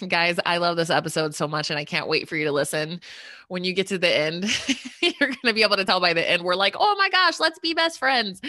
guys, I love this episode so much and I can't wait for you to listen when you get to the end, you're going to be able to tell by the end, we're like, oh my gosh, let's be best friends.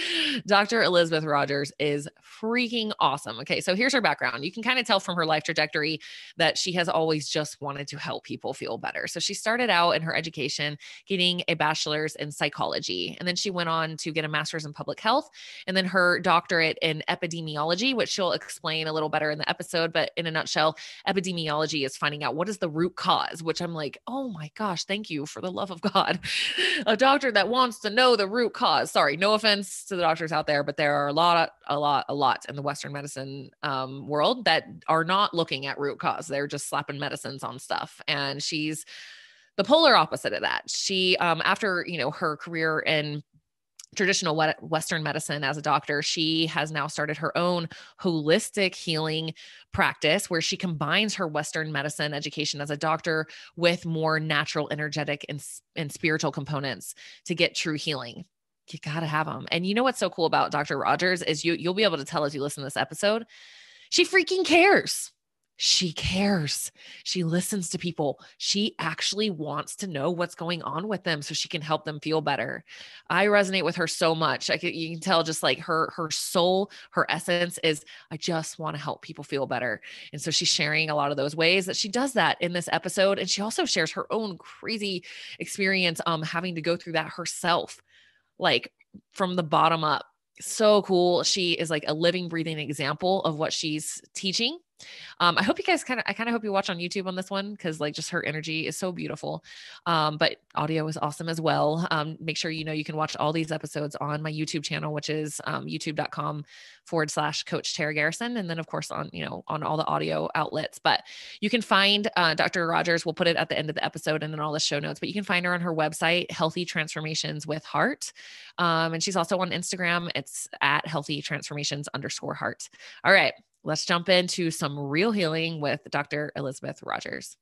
Dr. Elizabeth Rodgers is freaking awesome. Okay. So here's her background. You can kind of tell from her life trajectory that she has always just wanted to help people feel better. So she started out in her education getting a bachelor's in psychology, and then she went on to get a master's in public health, and then her doctorate in epidemiology, which she'll explain a little better in the episode. But in a nutshell, epidemiology is finding out what is the root cause, which I'm like, oh my gosh, thank you for the love of God. a doctor that wants to know the root cause. Sorry, no offense to the doctors out there, but there are a lot, a lot, a lot in the Western medicine um, world that are not looking at root cause. They're just slapping medicines on stuff. And she's the polar opposite of that. She, um, after you know her career in traditional Western medicine as a doctor, she has now started her own holistic healing practice where she combines her Western medicine education as a doctor with more natural, energetic, and, and spiritual components to get true healing. You got to have them. And you know what's so cool about Dr. Rodgers is you you'll be able to tell as you listen to this episode, she freaking cares she cares. She listens to people. She actually wants to know what's going on with them so she can help them feel better. I resonate with her so much. I can, you can tell just like her her soul, her essence is I just want to help people feel better. And so she's sharing a lot of those ways that she does that in this episode and she also shares her own crazy experience um having to go through that herself like from the bottom up. So cool. She is like a living breathing example of what she's teaching um, I hope you guys kind of, I kind of hope you watch on YouTube on this one because like just her energy is so beautiful. Um, but audio is awesome as well. Um, make sure you know you can watch all these episodes on my YouTube channel, which is um, youtube.com forward slash coach Tara Garrison. And then of course on, you know, on all the audio outlets, but you can find uh, Dr. Rodgers. We'll put it at the end of the episode and then all the show notes, but you can find her on her website, Healthy Transformations with Heart. Um, and she's also on Instagram. It's at healthy transformations underscore heart. All right let's jump into some real healing with Dr. Elizabeth Rodgers.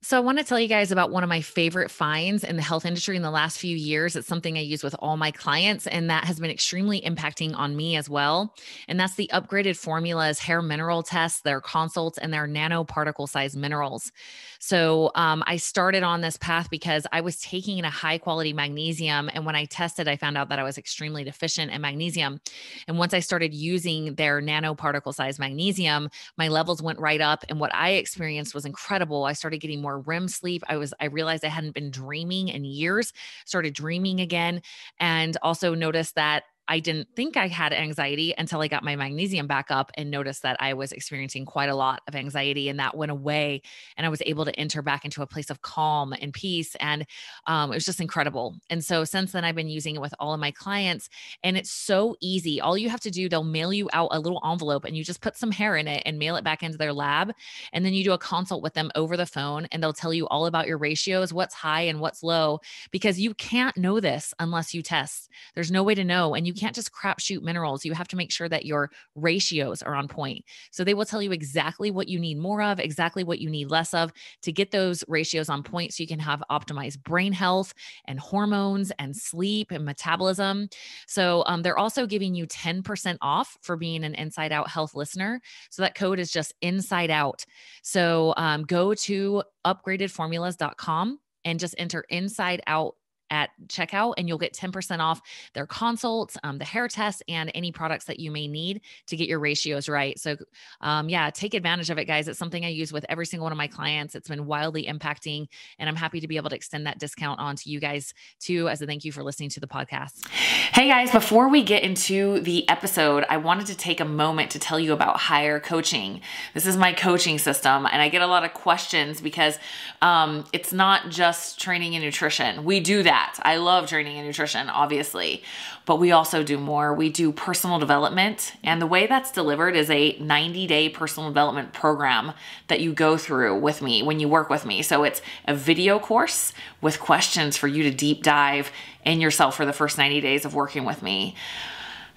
So, I want to tell you guys about one of my favorite finds in the health industry in the last few years. It's something I use with all my clients, and that has been extremely impacting on me as well. And that's the upgraded formulas hair mineral tests, their consults, and their nanoparticle size minerals. So, um, I started on this path because I was taking a high quality magnesium. And when I tested, I found out that I was extremely deficient in magnesium. And once I started using their nanoparticle size magnesium, my levels went right up. And what I experienced was incredible. I started getting more more REM sleep. I was, I realized I hadn't been dreaming in years, started dreaming again, and also noticed that I didn't think I had anxiety until I got my magnesium back up and noticed that I was experiencing quite a lot of anxiety, and that went away. And I was able to enter back into a place of calm and peace. And um, it was just incredible. And so since then, I've been using it with all of my clients, and it's so easy. All you have to do, they'll mail you out a little envelope and you just put some hair in it and mail it back into their lab. And then you do a consult with them over the phone, and they'll tell you all about your ratios, what's high and what's low, because you can't know this unless you test. There's no way to know. And you can't just crapshoot minerals. You have to make sure that your ratios are on point. So they will tell you exactly what you need more of, exactly what you need less of to get those ratios on point so you can have optimized brain health and hormones and sleep and metabolism. So um, they're also giving you 10% off for being an Inside Out Health listener. So that code is just Inside Out. So um, go to upgradedformulas.com and just enter Inside Out at checkout and you'll get 10% off their consults, um, the hair test, and any products that you may need to get your ratios right. So, um, yeah, take advantage of it, guys. It's something I use with every single one of my clients. It's been wildly impacting, and I'm happy to be able to extend that discount on to you guys too as a thank you for listening to the podcast. Hey, guys, before we get into the episode, I wanted to take a moment to tell you about Hire Coaching. This is my coaching system, and I get a lot of questions because um, it's not just training and nutrition. We do that that. I love training and nutrition, obviously, but we also do more. We do personal development, and the way that's delivered is a 90 day personal development program that you go through with me when you work with me. So it's a video course with questions for you to deep dive in yourself for the first 90 days of working with me.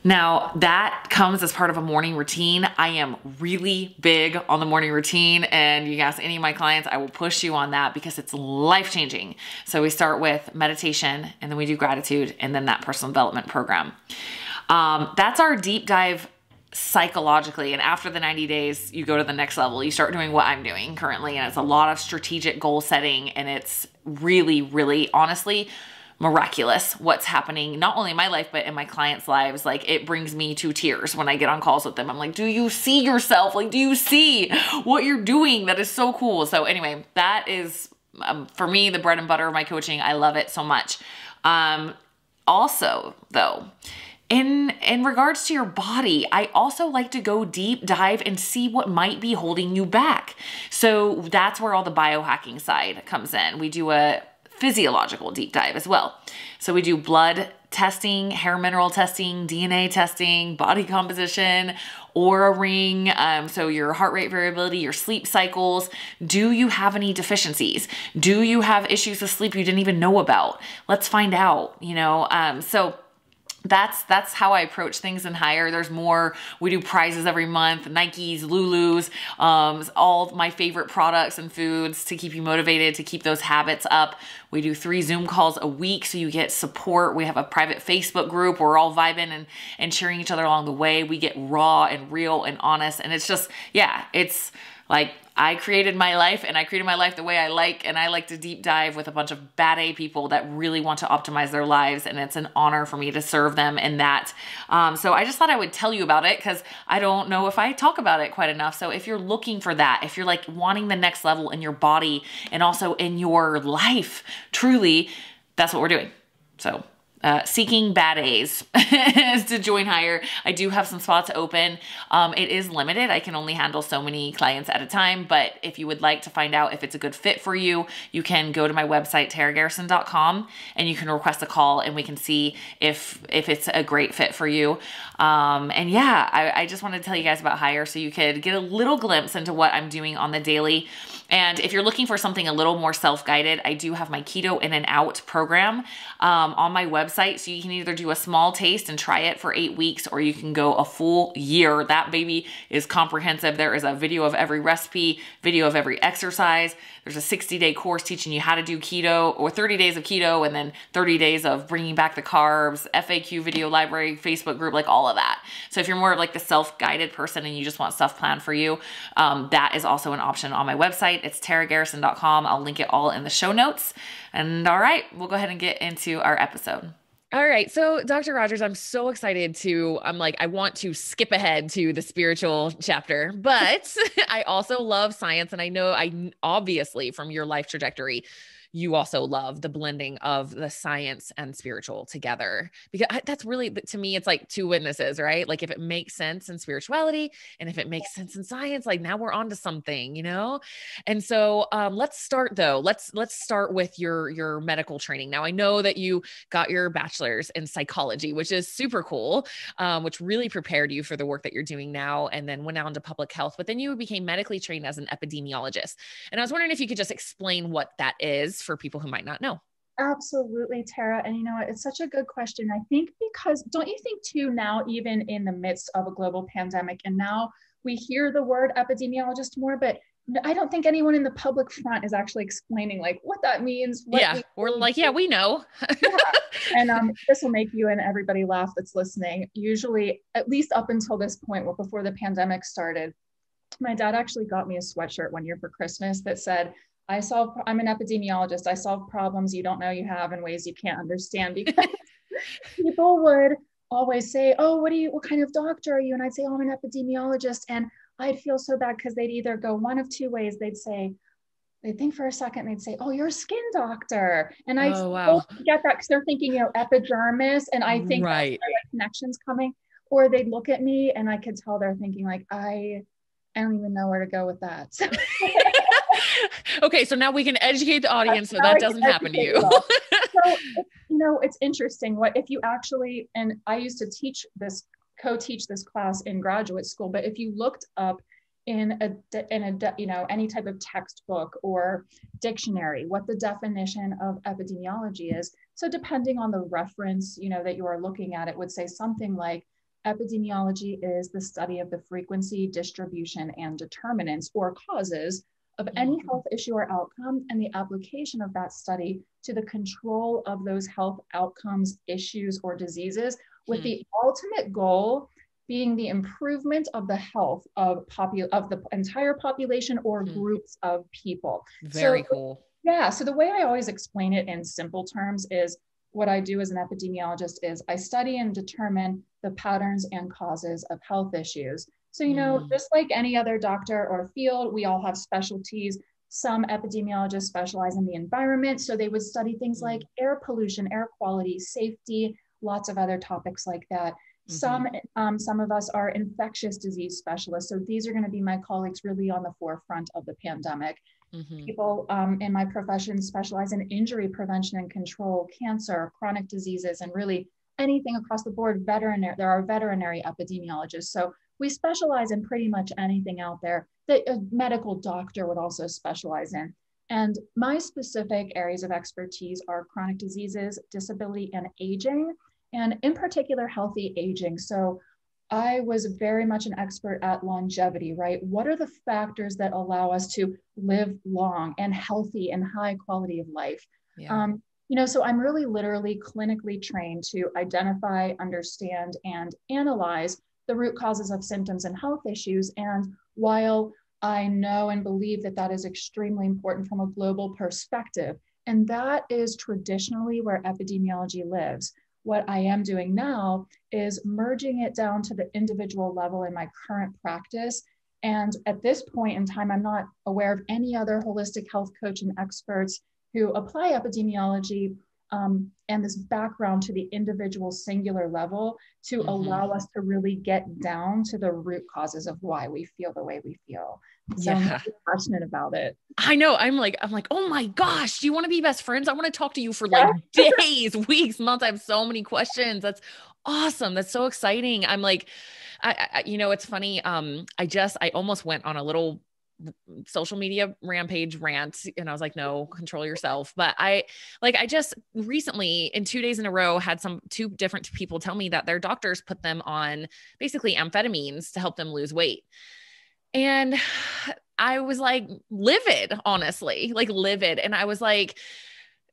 Now, that comes as part of a morning routine. I am really big on the morning routine, and you ask any of my clients, I will push you on that because it's life changing. So, we start with meditation, and then we do gratitude, and then that personal development program. Um, that's our deep dive psychologically and after the 90 days you go to the next level you start doing what i'm doing currently and it's a lot of strategic goal setting and it's really really honestly miraculous what's happening not only in my life but in my clients lives. Like it brings me to tears when i get on calls with them. I'm like do you see yourself? Like do you see what you're doing? That is so cool. So anyway that is um, for me the bread and butter of my coaching. I love it so much. Um also though in in regards to your body i also like to go deep dive and see what might be holding you back. So that's where all the biohacking side comes in. We do a physiological deep dive as well. So we do blood testing hair mineral testing dna testing body composition Oura ring um, so your heart rate variability your sleep cycles. Do you have any deficiencies? Do you have issues with sleep you didn't even know about? Let's find out you know? Um, so that's that's how I approach things in hire. There's more. We do prizes every month, Nikes, Lulus, um, all my favorite products and foods to keep you motivated, to keep those habits up. We do three Zoom calls a week so you get support. We have a private Facebook group. We're all vibing and, and cheering each other along the way. We get raw and real and honest. And it's just, yeah, it's like I created my life and I created my life the way I like. And I like to deep dive with a bunch of bad A people that really want to optimize their lives. And it's an honor for me to serve them in that. Um, so I just thought I would tell you about it because I don't know if I talk about it quite enough. So if you're looking for that, if you're like wanting the next level in your body and also in your life, truly, that's what we're doing. So uh, seeking bad A's to join higher. I do have some spots open. Um, it is limited. I can only handle so many clients at a time, but if you would like to find out if it's a good fit for you, you can go to my website, taragarrison.com, and you can request a call and we can see if, if it's a great fit for you. Um, and yeah, I, I just wanted to tell you guys about hire so you could get a little glimpse into what I'm doing on the daily. And if you're looking for something a little more self-guided, I do have my Keto In and Out program um, on my website. So you can either do a small taste and try it for eight weeks, or you can go a full year. That baby is comprehensive. There is a video of every recipe, video of every exercise. There's a 60 day course teaching you how to do keto or 30 days of keto and then 30 days of bringing back the carbs, FAQ video library, Facebook group, like all of that. So if you're more of like the self-guided person and you just want stuff planned for you, um, that is also an option on my website. It's taragarrison.com. I'll link it all in the show notes. And all right, we'll go ahead and get into our episode. All right. So, Dr. Rodgers, I'm so excited to, I'm like, I want to skip ahead to the spiritual chapter, but I also love science. And I know I obviously from your life trajectory, you also love the blending of the science and spiritual together because that's really to me it's like two witnesses right? Like if it makes sense in spirituality and if it makes sense in science like now we're on to something you know? And so um, let's start though let's let's start with your your medical training. Now i know that you got your bachelor's in psychology which is super cool um, which really prepared you for the work that you're doing now and then went on to public health but then you became medically trained as an epidemiologist. And i was wondering if you could just explain what that is for people who might not know? Absolutely, Tara. And you know, it's such a good question. I think because don't you think, too, now, even in the midst of a global pandemic, and now we hear the word epidemiologist more, but I don't think anyone in the public front is actually explaining like what that means. What yeah, we're like, yeah, we know. yeah. And um, this will make you and everybody laugh that's listening. Usually, at least up until this point, well, before the pandemic started, my dad actually got me a sweatshirt one year for Christmas that said, I solve, I'm an epidemiologist. I solve problems you don't know you have in ways you can't understand because people would always say, Oh, what do you, what kind of doctor are you? And I'd say, Oh, I'm an epidemiologist. And I'd feel so bad because they'd either go one of two ways. They'd say, they'd think for a second, they'd say, Oh, you're a skin doctor. And I oh, wow. get that because they're thinking, you know, epidermis. And I think right. connections coming. Or they'd look at me and I could tell they're thinking, like, I, I don't even know where to go with that. okay, so now we can educate the audience so that doesn't happen to you. so, you know, it's interesting what if you actually, and I used to teach this, co-teach this class in graduate school, but if you looked up in a in a you know any type of textbook or dictionary what the definition of epidemiology is so depending on the reference you know that you are looking at it would say something like epidemiology is the study of the frequency distribution and determinants or causes of any health issue or outcome and the application of that study to the control of those health outcomes, issues, or diseases with mm. the ultimate goal being the improvement of the health of popu- of the entire population or mm. groups of people. Very so, cool. Yeah. So the way I always explain it in simple terms is what I do as an epidemiologist is I study and determine the patterns and causes of health issues. So, you know, mm. just like any other doctor or field, we all have specialties. Some epidemiologists specialize in the environment. So they would study things mm. like air pollution, air quality, safety, lots of other topics like that. Mm-hmm. Some, um, some of us are infectious disease specialists. So these are going to be my colleagues really on the forefront of the pandemic. Mm-hmm. People um, in my profession specialize in injury prevention and control, cancer, chronic diseases, and really anything across the board. Veterinary, there are veterinary epidemiologists. So we specialize in pretty much anything out there that a medical doctor would also specialize in. And my specific areas of expertise are chronic diseases, disability, and aging, and in particular, healthy aging. So I was very much an expert at longevity, right? What are the factors that allow us to live long and healthy and high quality of life? Yeah. Um, you know, so I'm really literally clinically trained to identify, understand, and analyze the root causes of symptoms and health issues. And while I know and believe that that is extremely important from a global perspective, and that is traditionally where epidemiology lives what I am doing now is merging it down to the individual level in my current practice. And at this point in time, I'm not aware of any other holistic health coach and experts who apply epidemiology um, and this background to the individual singular level to mm-hmm. allow us to really get down to the root causes of why we feel the way we feel. So yeah. I'm passionate about it. I know. I'm like, I'm like, oh my gosh, do you want to be best friends? I want to talk to you for like days, weeks, months. I have so many questions. That's awesome. That's so exciting. I'm like, I, I you know, it's funny. Um, I just, I almost went on a little social media rampage rant and i was like no control yourself. But i like i just recently in two days in a row had some two different people tell me that their doctors put them on basically amphetamines to help them lose weight. And i was like livid honestly like livid. And i was like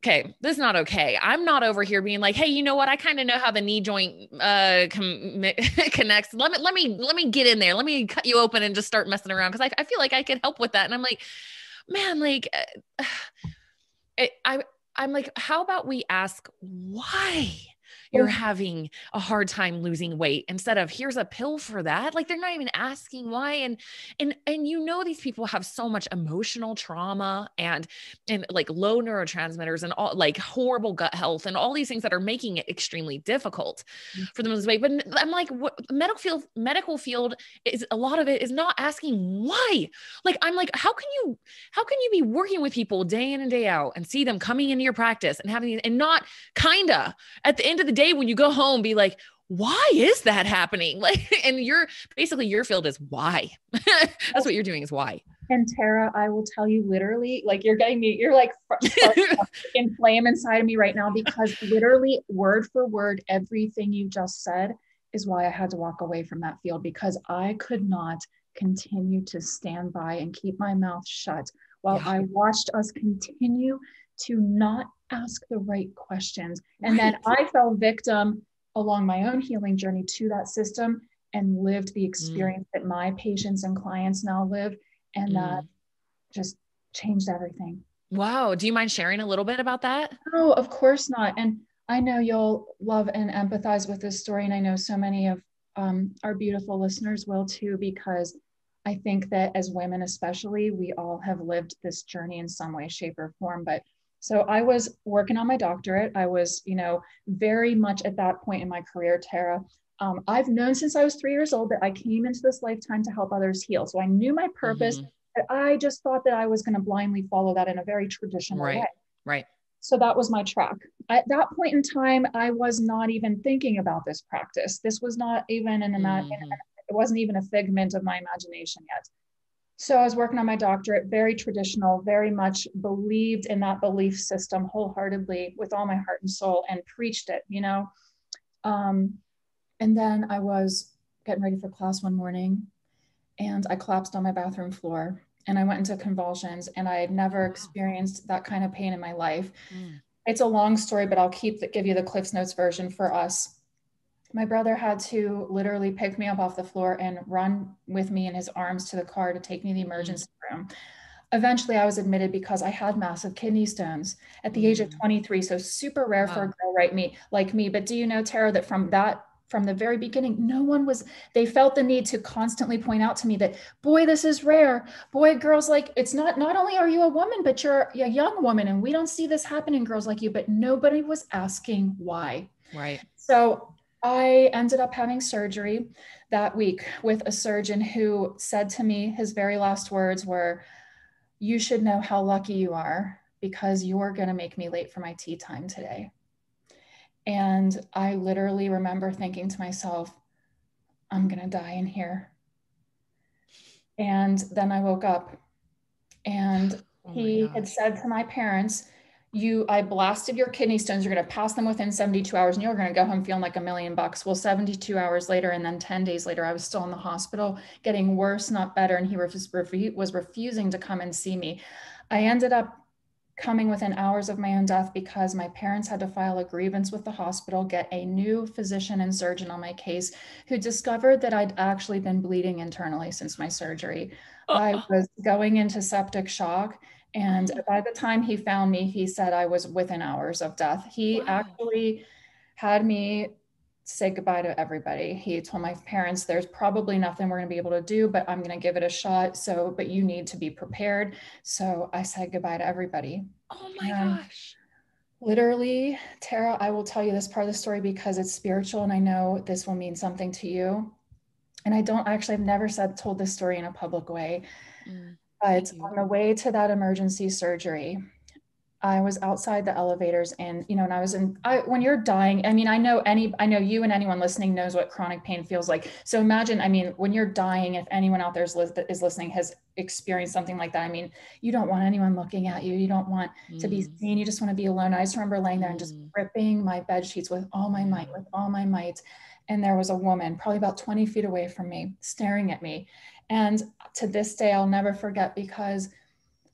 okay, this is not okay. I'm not over here being like, hey, you know what? I kind of know how the knee joint uh com- connects. Let me let me let me get in there. Let me cut you open and just start messing around because I, I feel like I could help with that. And I'm like, man, like, uh, I I'm like, how about we ask why? You're having a hard time losing weight instead of here's a pill for that. Like they're not even asking why and and and you know these people have so much emotional trauma and and like low neurotransmitters and all like horrible gut health and all these things that are making it extremely difficult mm-hmm. for them to lose weight but i'm like what medical field medical field is a lot of it is not asking why. Like i'm like how can you how can you be working with people day in and day out and see them coming into your practice and having and not kinda at the end of the day when you go home be like why is that happening? Like and you're basically your field is why. That's what you're doing is why. And Tara, I will tell you literally, like you're getting me, you're like in flame inside of me right now because literally, word for word, everything you just said is why I had to walk away from that field because I could not continue to stand by and keep my mouth shut while yeah. I watched us continue to not ask the right questions. And right. then I fell victim along my own healing journey to that system and lived the mm. experience mm. that my patients and clients now live. And mm. that just changed everything. Wow. Do you mind sharing a little bit about that? No, of course not. And I know you'll love and empathize with this story. And I know so many of um, our beautiful listeners will too, because I think that as women, especially, we all have lived this journey in some way, shape, or form. But so I was working on my doctorate. I was, you know, very much at that point in my career, Tara. Um, I've known since I was three years old that I came into this lifetime to help others heal. So I knew my purpose. Mm-hmm. I just thought that I was going to blindly follow that in a very traditional right. way. Right. So that was my track. At that point in time, I was not even thinking about this practice. This was not even an, mm-hmm. it wasn't even a figment of my imagination yet. So I was working on my doctorate, very traditional, very much believed in that belief system wholeheartedly with all my heart and soul and preached it, you know. Um, and then I was getting ready for class one morning and I collapsed on my bathroom floor and I went into convulsions and I had never experienced that kind of pain in my life. Mm. It's a long story, but I'll keep the, give you the Cliffs Notes version for us. My brother had to literally pick me up off the floor and run with me in his arms to the car to take me to the emergency room. Eventually, I was admitted because I had massive kidney stones at the age of mm. 23. So super rare wow. for a girl like me, like me. But do you know, Tara, that from that from the very beginning no one was they felt the need to constantly point out to me that boy this is rare boy girls like it's not not only are you a woman but you're a young woman and we don't see this happen in girls like you but nobody was asking why right so I ended up having surgery that week with a surgeon who said to me, his very last words were, You should know how lucky you are because you're going to make me late for my tea time today. And I literally remember thinking to myself, I'm going to die in here. And then I woke up and oh he had said to my parents, you i blasted your kidney stones. You're going to pass them within 72 hours and you're going to go home feeling like a million bucks. Well 72 hours later and then 10 days later i was still in the hospital getting worse not better. And he was, was refusing to come and see me. I ended up coming within hours of my own death because my parents had to file a grievance with the hospital get a new physician and surgeon on my case who discovered that i'd actually been bleeding internally since my surgery. I was going into septic shock and mm-hmm. by the time he found me, he said I was within hours of death. He wow. actually had me say goodbye to everybody. He told my parents, there's probably nothing we're going to be able to do, but I'm going to give it a shot. So, but you need to be prepared. So I said goodbye to everybody. Oh my and gosh. Literally, Tara, I will tell you this part of the story because it's spiritual and I know this will mean something to you. And I don't actually, I've never said, told this story in a public way. Mm. But on the way to that emergency surgery, I was outside the elevators and, you know, and I was in, I, when you're dying, I mean, I know any, I know you and anyone listening knows what chronic pain feels like. So imagine, I mean, when you're dying, if anyone out there is, is listening has experienced something like that, I mean, you don't want anyone looking at you. You don't want mm. to be mm. seen. You just want to be alone. I just remember laying there and just ripping my bed sheets with all my might, with all my might. And there was a woman probably about 20 feet away from me staring at me. And to this day, I'll never forget because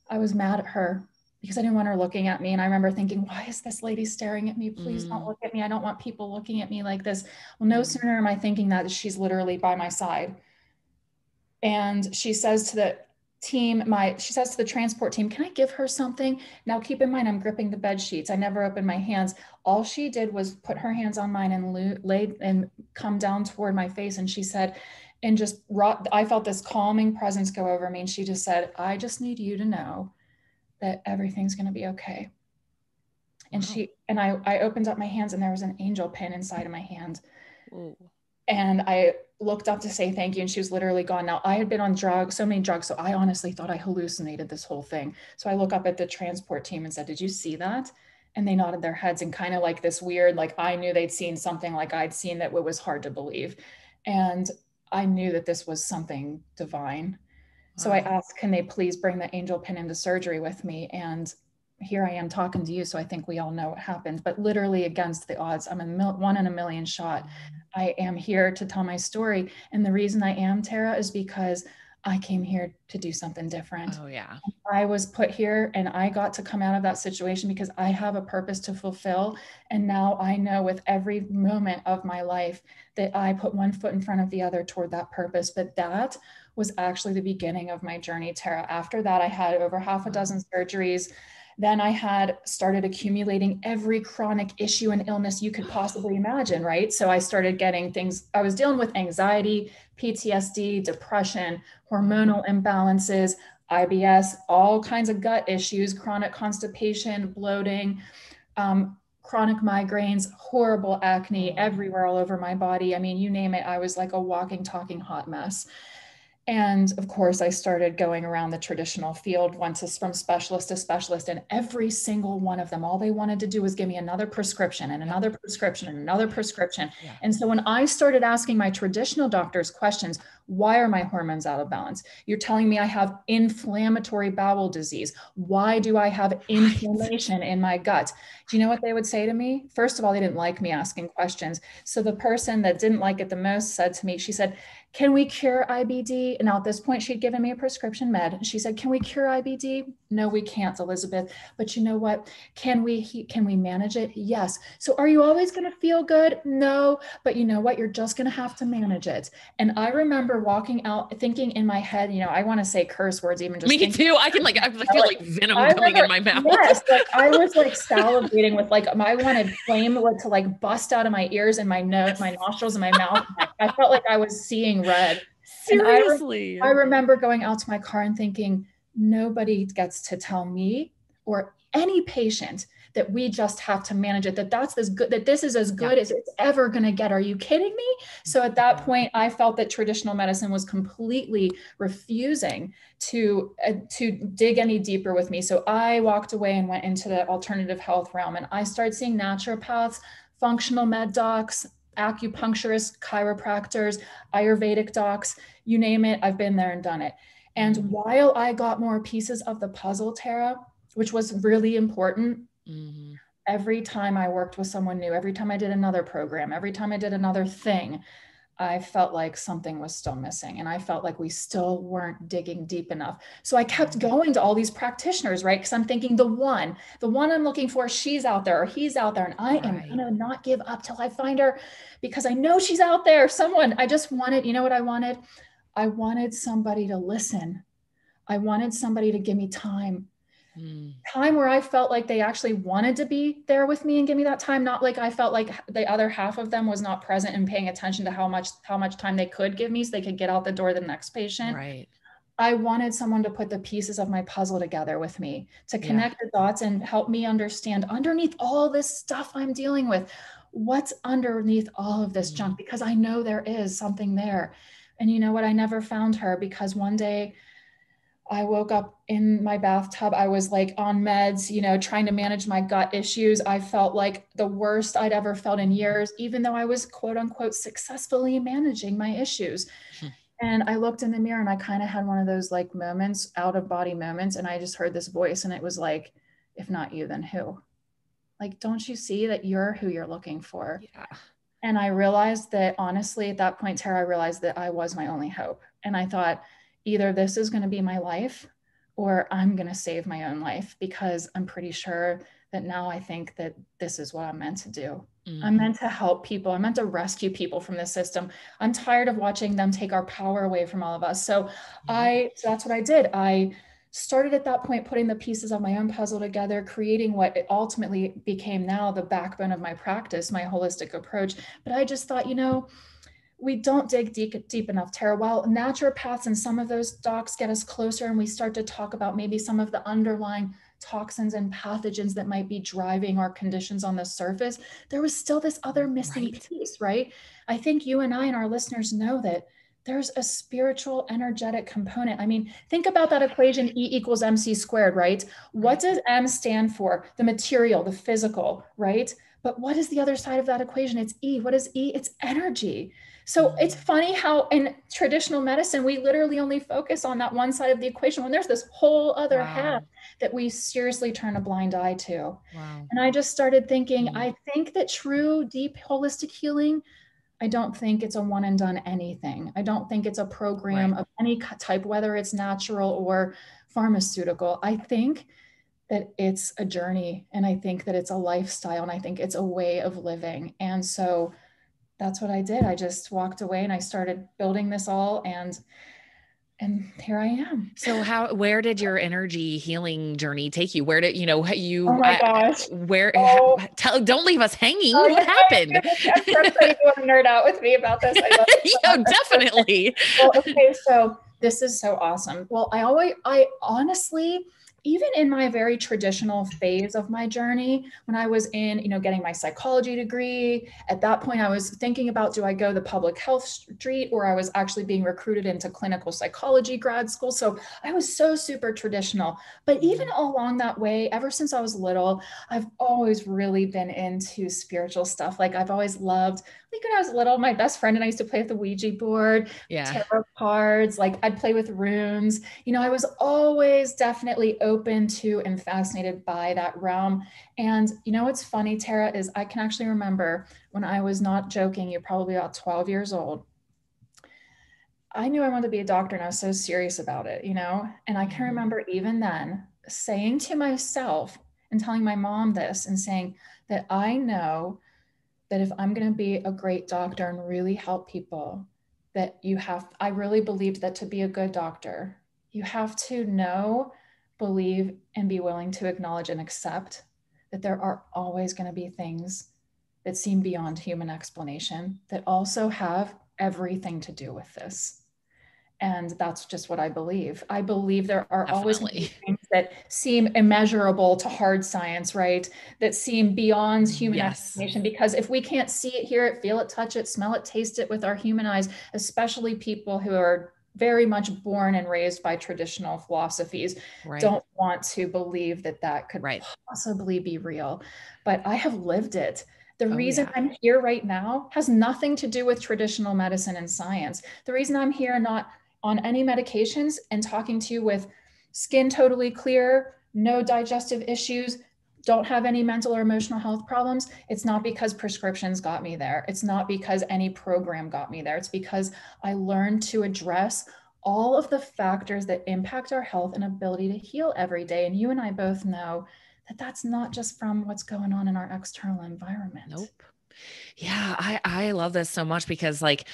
I was mad at her because I didn't want her looking at me. And I remember thinking, why is this lady staring at me? Please mm. don't look at me. I don't want people looking at me like this. Well, no sooner am I thinking that she's literally by my side. And she says to the team, my she says to the transport team, can I give her something? Now keep in mind, I'm gripping the bed sheets. I never opened my hands. All she did was put her hands on mine and lay and come down toward my face. And she said, and just I felt this calming presence go over me. And she just said, I just need you to know that everything's going to be okay. And wow. she, and I, I opened up my hands and there was an angel pin inside of my hand. Ooh. And I looked up to say thank you. And she was literally gone. Now I had been on drugs, so many drugs. So I honestly thought I hallucinated this whole thing. So I look up at the transport team and said, did you see that? And they nodded their heads and kind of like this weird, like I knew they'd seen something like I'd seen that it was hard to believe. And I knew that this was something divine. So I asked, can they please bring the angel pin into surgery with me? And here I am talking to you. So I think we all know what happened, but literally against the odds, I'm a mil- one in a million shot. Mm-hmm. I am here to tell my story. And the reason I am, Tara, is because I came here to do something different. Oh, yeah. I was put here and I got to come out of that situation because I have a purpose to fulfill. And now I know with every moment of my life that I put one foot in front of the other toward that purpose. But that was actually the beginning of my journey, Tara. After that, I had over half a dozen surgeries. Then I had started accumulating every chronic issue and illness you could possibly imagine, right? So I started getting things, I was dealing with anxiety, PTSD, depression, hormonal imbalances, IBS, all kinds of gut issues, chronic constipation, bloating, um, chronic migraines, horrible acne everywhere all over my body. I mean, you name it, I was like a walking, talking hot mess. And of course, I started going around the traditional field, once from specialist to specialist, and every single one of them, all they wanted to do was give me another prescription and another prescription and another prescription. Yeah. And so when I started asking my traditional doctors questions, why are my hormones out of balance? You're telling me I have inflammatory bowel disease. Why do I have inflammation in my gut? Do you know what they would say to me? First of all, they didn't like me asking questions. So the person that didn't like it the most said to me, she said, can we cure IBD? Now, at this point, she'd given me a prescription med. She said, Can we cure IBD? No, we can't, Elizabeth. But you know what? Can we can we manage it? Yes. So are you always going to feel good? No. But you know what? You're just going to have to manage it. And I remember walking out thinking in my head, you know, I want to say curse words even just Me thinking, too. I can like I feel like, venom I coming remember, in my mouth. Yes, like I was like salivating with like I wanted flame to like bust out of my ears and my nose, my nostrils and my mouth. I felt like I was seeing red. Seriously. I, re- I remember going out to my car and thinking, nobody gets to tell me or any patient that we just have to manage it that that's as good that this is as good yeah. as it's ever going to get are you kidding me so at that point i felt that traditional medicine was completely refusing to uh, to dig any deeper with me so i walked away and went into the alternative health realm and i started seeing naturopaths functional med docs acupuncturists, chiropractors, Ayurvedic docs, you name it, I've been there and done it. And mm-hmm. while I got more pieces of the puzzle, Tara, which was really important, mm-hmm. every time I worked with someone new, every time I did another program, every time I did another thing, I felt like something was still missing and I felt like we still weren't digging deep enough. So I kept mm-hmm. going to all these practitioners, right? Because I'm thinking the one, the one I'm looking for, she's out there or he's out there. And I right. am going to not give up till I find her because I know she's out there. Someone, I just wanted, you know what I wanted? I wanted somebody to listen. I wanted somebody to give me time mm. time where I felt like they actually wanted to be there with me and give me that time. Not like I felt like the other half of them was not present and paying attention to how much how much time they could give me so they could get out the door the next patient. Right. I wanted someone to put the pieces of my puzzle together with me, to connect yeah. the dots and help me understand underneath all this stuff I'm dealing with, what's underneath all of this mm. junk, because I know there is something there. And you know what? I never found her because one day I woke up in my bathtub. I was like on meds, you know, trying to manage my gut issues. I felt like the worst I'd ever felt in years, even though I was quote unquote successfully managing my issues. Hmm. And I looked in the mirror and I kind of had one of those like moments, out of body moments. And I just heard this voice and it was like, if not you, then who? Like, don't you see that you're who you're looking for? Yeah. And I realized that honestly, at that point, Tara, I realized that I was my only hope. And I thought, either this is going to be my life or I'm going to save my own life because I'm pretty sure that now I think that this is what I'm meant to do. Mm-hmm. I'm meant to help people. I'm meant to rescue people from the system. I'm tired of watching them take our power away from all of us. So mm-hmm. I so that's what I did. I started at that point putting the pieces of my own puzzle together, creating what ultimately became now the backbone of my practice, my holistic approach. But I just thought, you know, we don't dig deep, deep enough, Tara. While naturopaths and some of those docs get us closer and we start to talk about maybe some of the underlying toxins and pathogens that might be driving our conditions on the surface, there was still this other missing right. piece, right? I think you and I and our listeners know that there's a spiritual energetic component. I mean, think about that equation E equals MC squared, right? What does M stand for? The material, the physical, right? But what is the other side of that equation? It's E. What is E? It's energy. So it's funny how in traditional medicine, we literally only focus on that one side of the equation when there's this whole other wow. half that we seriously turn a blind eye to. Wow. And I just started thinking, mm-hmm. I think that true, deep, holistic healing, I don't think it's a one and done anything. I don't think it's a program right. of any type, whether it's natural or pharmaceutical. I think that it's a journey and I think that it's a lifestyle and I think it's a way of living. And so, that's what I did. I just walked away and I started building this all and and here I am. So how where did your energy healing journey take you? Where did you know you Oh my gosh. where oh. tell don't leave us hanging. Oh, what happened? I'm you want to nerd out with me about this. I yeah, definitely. well, okay, so this is so awesome. Well, I always I honestly even in my very traditional phase of my journey, when I was in, you know, getting my psychology degree, at that point I was thinking about do I go the public health street or I was actually being recruited into clinical psychology grad school. So I was so super traditional. But mm-hmm. even along that way, ever since I was little, I've always really been into spiritual stuff. Like I've always loved like when I was little, my best friend and I used to play with the Ouija board, yeah. tarot cards, like I'd play with runes. You know, I was always definitely open to and fascinated by that realm. And you know what's funny, Tara, is I can actually remember when I was not joking, you're probably about 12 years old. I knew I wanted to be a doctor and I was so serious about it, you know? And I can Mhm. remember even then saying to myself and telling my mom this and saying that I know that if I'm going to be a great doctor and really help people, that you have, I really believed that to be a good doctor, you have to know, believe, and be willing to acknowledge and accept that there are always going to be things that seem beyond human explanation that also have everything to do with this. And that's just what I believe. I believe there are always Definitely. things that seem immeasurable to hard science, right? That seem beyond human Yes. explanation. Because if we can't see it, hear it, feel it, touch it, smell it, taste it with our human eyes, especially people who are very much born and raised by traditional philosophies, Right. don't want to believe that that could Right. possibly be real. But I have lived it. The Oh, reason yeah. I'm here right now has nothing to do with traditional medicine and science. The reason I'm here not on any medications and talking to you with skin totally clear, no digestive issues, don't have any mental or emotional health problems, it's not because prescriptions got me there. It's not because any program got me there. It's because I learned to address all of the factors that impact our health and ability to heal every day. And you and I both know that that's not just from what's going on in our external environment. Nope. Yeah, I I love this so much because like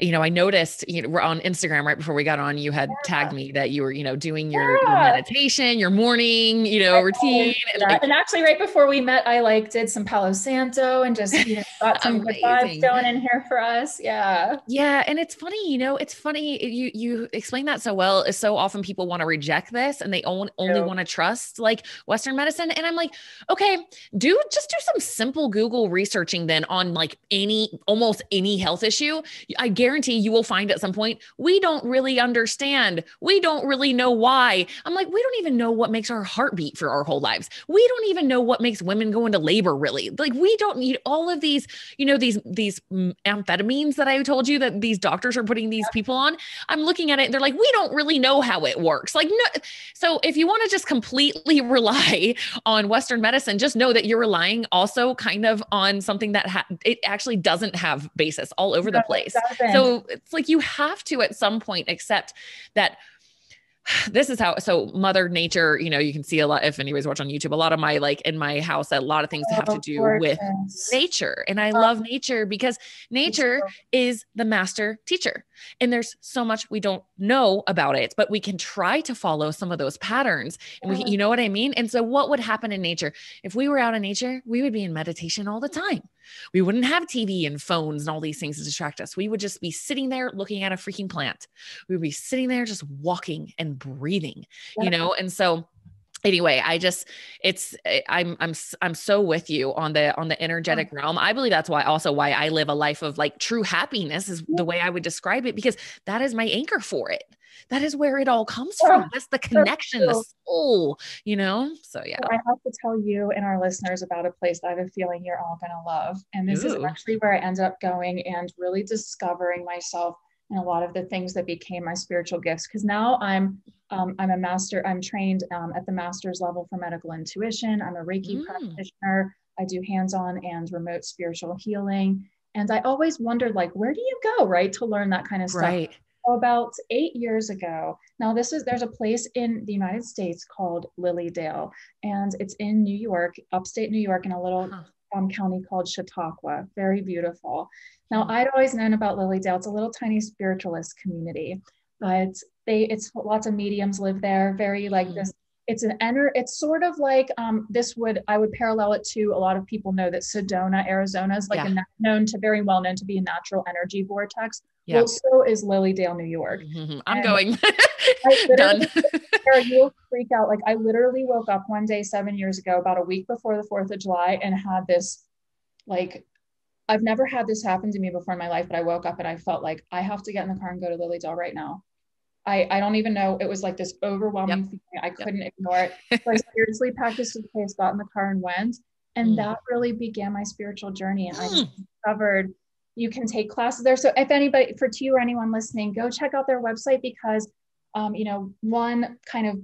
you know, I noticed you know we're on Instagram right before we got on you had tagged me that you were, you know, doing your, your meditation, your morning, you know, routine and like and actually, right before we met, I like did some Palo Santo and just you know, got some good vibes going in here for us. Yeah. Yeah, and it's funny, you know, it's funny you you explain that so well. Is so often people want to reject this and they only only want to trust like Western medicine, and I'm like, okay, do just do some simple Google researching then on like any almost any health issue. I guarantee you will find at some point we don't really understand, we don't really know why. I'm like, we don't even know what makes our heart beat for our whole lives. We don't even know what makes women go into labor. Really, like we don't need all of these you know these these amphetamines that I told you that these doctors are putting these people on. I'm looking at it and they're like, we don't really know how it works. Like, no. So if you want to just completely rely on Western medicine, just know that you're relying also kind of on something that ha- it actually doesn't have basis all over the No, place. So it's like you have to at some point accept that this is how so mother nature you know you can see a lot if anybody's watching on youtube a lot of my like in my house a lot of things have to do with nature. And i love nature because nature is the master teacher. And there's so much we don't know about it but we can try to follow some of those patterns. And we you know what i mean? And so what would happen in nature? If we were out in nature we would be in meditation all the time we wouldn't have tv and phones and all these things to distract us. We would just be sitting there looking at a freaking plant. We would be sitting there just walking and breathing Yeah. you know? And so anyway i just it's eh, i'm i'm i'm so with you on the on the energetic realm. I believe that's why also why i live a life of like true happiness is the way i would describe it because that is my anchor for it. That is where it all comes Yeah, from. That's the connection the soul you know? So yeah. I have to tell you and our listeners about a place that I have a feeling you're all going to love. And this is actually where I ended up going and really discovering myself in a lot of the things that became my spiritual gifts. Because now I'm um, I'm a master. I'm trained um, at the master's level for medical intuition. I'm a Reiki Mm. practitioner. I do hands-on and remote spiritual healing. And I always wondered, like, where do you go, right, to learn that kind of stuff? right so about eight years ago. Now, this is there's a place in the United States called Lilydale, and it's in New York, upstate New York, in a little Huh. Um, county called Chautauqua. Very beautiful. Now. I'd always known about Lilydale. It's a little tiny spiritualist community, but they it's lots of mediums live there. Very like Hmm. this. It's an enter. It's sort of like um, this would I would parallel it to a lot of people know that Sedona, Arizona is like Yeah. a known to very well known to be a natural energy vortex. Yeah. Well, so is Lilydale, New York. Mhm. i'm and going I done you'll freak out. Like I literally woke up one day seven years ago, about a week before the Fourth of July, and had this, like, I've never had this happen to me before in my life. But I woke up and I felt like I have to get in the car and go to Lilydale right now. I I don't even know. It was like this overwhelming feeling. I couldn't ignore it. So I seriously packed a suitcase, got in the car, and went. And Mm. that really began my spiritual journey. And I Mm. discovered you can take classes there. So if anybody, for you or anyone listening, go check out their website because, um, you know, one kind of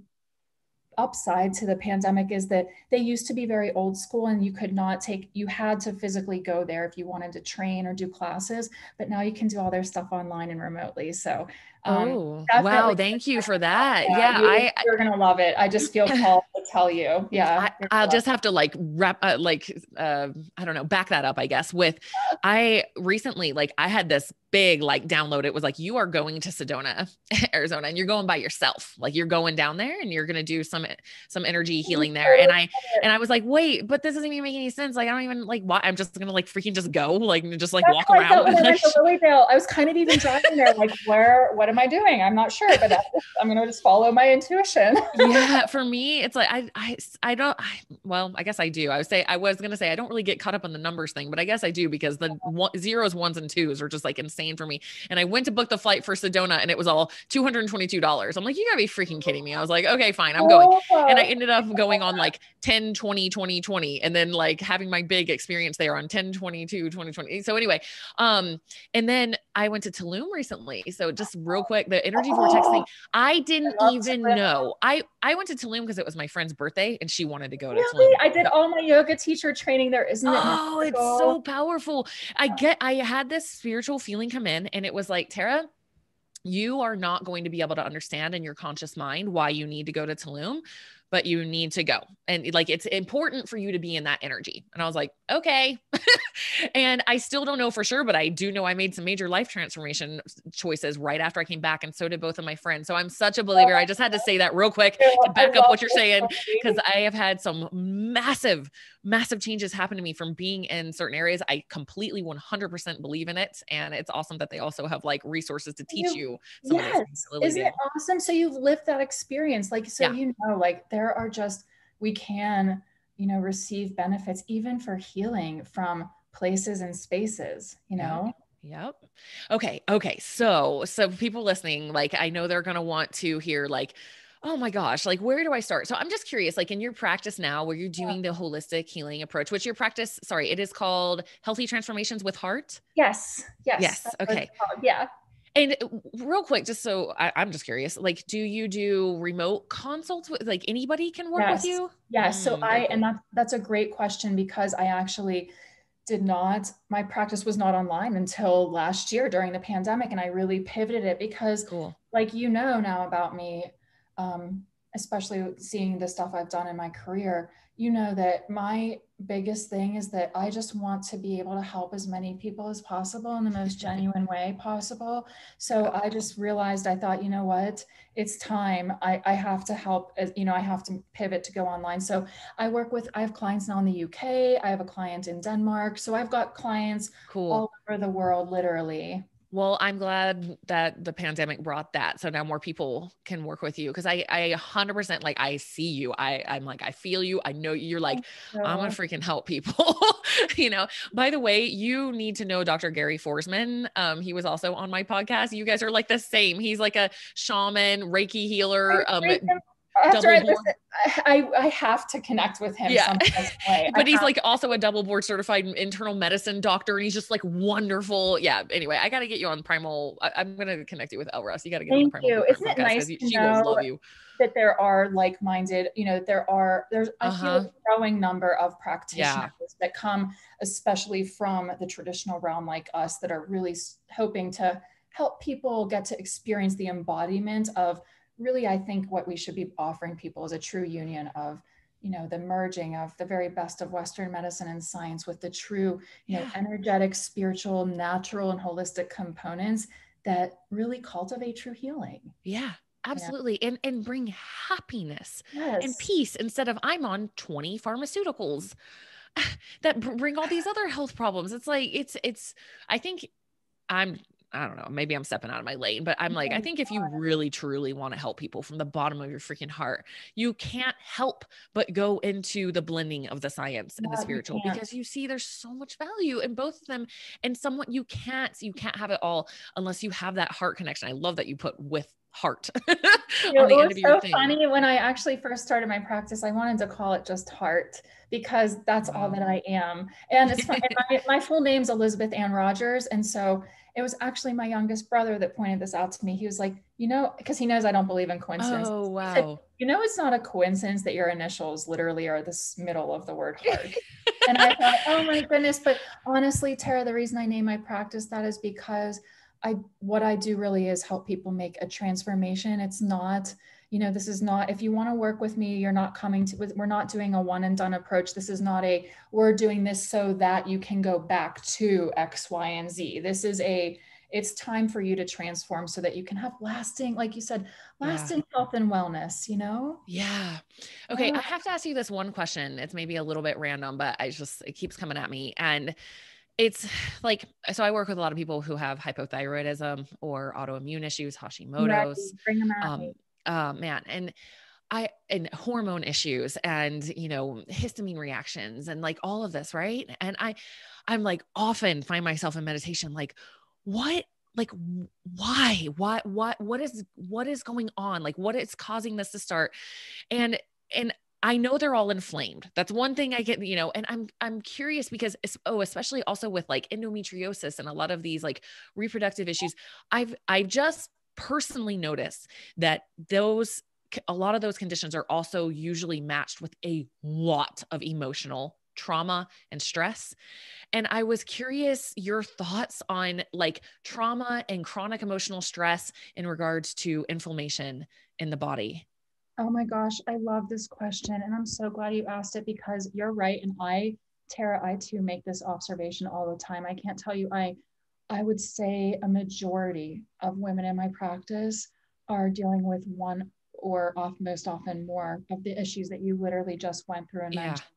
upside to the pandemic is that they used to be very old school and you could not take you had to physically go there if you wanted to train or do classes but now you can do all their stuff online and remotely so um, oh wow thank you for that. Yeah, yeah you, I, you're gonna love it. I just feel called to tell you. Yeah I, will just have to like wrap uh, like uh, i don't know back that up i guess with i recently like i had this big like download. It was like you are going to sedona arizona and you're going by yourself. Like you're going down there and you're going to do some some energy healing there. And i and i was like wait but this doesn't even make any sense. Like i don't even like why i'm just gonna like freaking just go like just like That's walk around. I, went to I was kind of even driving there like where what am i doing i'm not sure but i'm gonna just follow my intuition yeah for me it's like i i i don't I, well i guess i do i would say i was gonna say i don't really get caught up on the numbers thing but i guess i do because the one, zeros ones and twos are just like insane insane for me. And I went to book the flight for Sedona and it was all $222. I'm like, you gotta be freaking kidding me. I was like, okay, fine, I'm going. And I ended up going on like 10, 20, 20, 20, and then like having my big experience there on 10, 22, 20, 20. So anyway, um, and then I went to Tulum recently. So just real quick, the energy vortex thing, oh, I didn't I even know. I I went to Tulum because it was my friend's birthday and she wanted to go to really? Tulum. I did all my yoga teacher training there. Isn't it? Oh, it's so powerful. I get I had this spiritual feeling come in and it was like, Tara, you are not going to be able to understand in your conscious mind why you need to go to Tulum but you need to go. And like it's important for you to be in that energy. And I was like, okay. and I still don't know for sure, but I do know I made some major life transformation choices right after I came back. And so did both of my friends. So I'm such a believer. I just had to say that real quick to back up what you're saying, because I have had some massive, massive changes happen to me from being in certain areas. I completely 100% believe in it. And it's awesome that they also have like resources to teach you. yes. Isn't it awesome? So you've lived that experience. Like, so yeah. you know, like there there are just we can you know receive benefits even for healing from places and spaces you know Yep. Okay. Okay. So, so people listening, like, I know they're going to want to hear, like, oh my gosh, like, where do I start? So, I'm just curious, like, in your practice now, where you're doing the holistic healing approach, which your practice, sorry, it is called Healthy Transformations with Heart. Yes. Yes. Yes. Okay. Yeah. And uh, real quick, just so I, am just curious, like, do you do remote consults with like anybody can work yes. with you? Yes. Mm, so I, and that, that's a great question because I actually did not, my practice was not online until last year during the pandemic. And I really pivoted it because cool. like, you know, now about me, um, especially seeing the stuff I've done in my career, you know that my biggest thing is that I just want to be able to help as many people as possible in the most genuine way possible. So I just realized I thought, you know what, it's time. I, I have to help, you know, I have to pivot to go online. So I work with, I have clients now in the UK, I have a client in Denmark. So I've got clients cool. all over the world, literally. Well, I'm glad that the pandemic brought that. So now more people can work with you. Cause I, I 100% like, I see you. I, I'm like, I feel you. I know you're like, I'm gonna freaking help people. you know, by the way, you need to know Dr. Gary Forsman. Um, he was also on my podcast. You guys are like the same. He's like a shaman, Reiki healer. Um, after I listen, I, I have to connect with him. Yeah. but he's like also a double board certified internal medicine doctor. And he's just like wonderful. Yeah. Anyway, I got to get you on primal. I, am going to connect you with Elle Russ. You got to get Thank on primal. you. Isn't it nice to she know will love you. that there are like-minded, you know, there are, there's uh-huh. a huge growing number of practitioners yeah. that come, especially from the traditional realm like us that are really hoping to help people get to experience the embodiment of really, I think what we should be offering people is a true union of you know the merging of the very best of western medicine and science with the true you know energetic spiritual natural and holistic components that really cultivate true healing. Yeah absolutely. And and bring happiness yes. and peace instead of i'm on 20 pharmaceuticals that bring all these other health problems. It's like it's it's i think i'm I don't know, maybe I'm stepping out of my lane, but I'm like, I think if you really truly want to help people from the bottom of your freaking heart, you can't help but go into the blending of the science and the spiritual because you see there's so much value in both of them. And somewhat you can't, you can't have it all unless you have that heart connection. I love that you put with heart you know, it was so thing. funny when I actually first started my practice. I wanted to call it just heart because that's wow. all that oh. I am. And it's my, my, my full name's Elizabeth Ann Rodgers. And so it was actually my youngest brother that pointed this out to me. He was like, you know, because he knows I don't believe in coincidence. Oh, wow. Said, you know, it's not a coincidence that your initials literally are this middle of the word heart. and I thought, oh my goodness. But honestly, Tara, the reason I name my practice that is because I what I do really is help people make a transformation. It's not, you know, this is not if you want to work with me, you're not coming to we're not doing a one and done approach. This is not a we're doing this so that you can go back to X, Y, and Z. This is a it's time for you to transform so that you can have lasting like you said lasting yeah. health and wellness you know yeah okay yeah. i have to ask you this one question it's maybe a little bit random but i just it keeps coming at me and it's like so i work with a lot of people who have hypothyroidism or autoimmune issues hashimoto's Bring them um, uh, man and I and hormone issues and you know histamine reactions and like all of this right and I I'm like often find myself in meditation like what like why why what what is what is going on like what is causing this to start and and I know they're all inflamed. That's one thing I get, you know, and I'm I'm curious because oh, especially also with like endometriosis and a lot of these like reproductive issues. I've I've just personally notice that those a lot of those conditions are also usually matched with a lot of emotional trauma and stress. And I was curious your thoughts on like trauma and chronic emotional stress in regards to inflammation in the body. Oh my gosh, I love this question. And I'm so glad you asked it because you're right. And I, Tara, I too make this observation all the time. I can't tell you, I, I would say a majority of women in my practice are dealing with one or off most often more of the issues that you literally just went through and yeah. mentioned.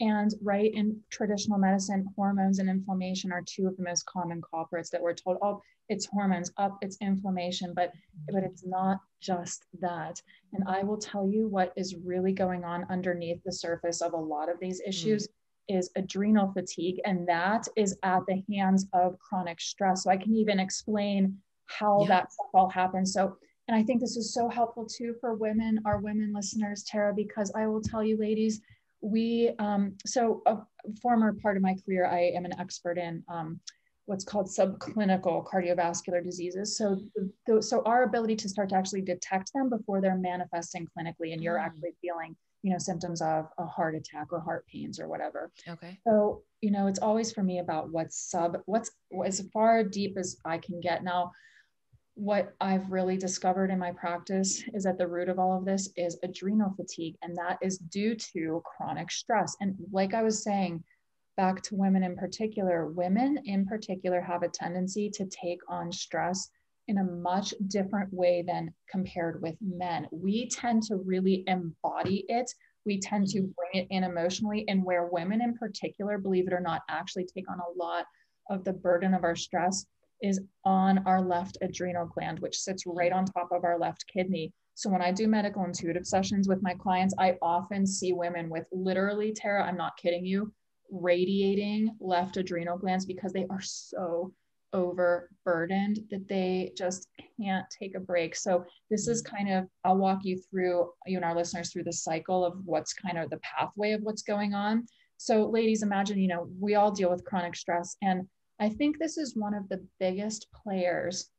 And right in traditional medicine, hormones and inflammation are two of the most common culprits that we're told, oh, it's hormones, up, it's inflammation, but but it's not just that. And I will tell you what is really going on underneath the surface of a lot of these issues mm. Is adrenal fatigue, and that is at the hands of chronic stress. So I can even explain how yeah. that all happens. So and I think this is so helpful too for women, our women listeners, Tara, because I will tell you, ladies, we um, so a former part of my career i am an expert in um, what's called subclinical cardiovascular diseases so the, so our ability to start to actually detect them before they're manifesting clinically and you're mm. actually feeling you know symptoms of a heart attack or heart pains or whatever. Okay. So you know it's always for me about what's sub what's as far deep as i can get. Now what I've really discovered in my practice is that the root of all of this is adrenal fatigue, and that is due to chronic stress. And like I was saying, back to women in particular, women in particular have a tendency to take on stress in a much different way than compared with men. We tend to really embody it. We tend to mm-hmm. bring it in emotionally, and where women in particular, believe it or not, actually take on a lot of the burden of our stress is on our left adrenal gland, which sits right on top of our left kidney. So when I do medical intuitive sessions with my clients, I often see women with literally, Tara, I'm not kidding you, radiating left adrenal glands because they are so overburdened that they just can't take a break. So this is kind of, I'll walk you through, you and our listeners through the cycle of what's kind of the pathway of what's going on. So ladies, imagine, you know, we all deal with chronic stress and I think this is one of the biggest players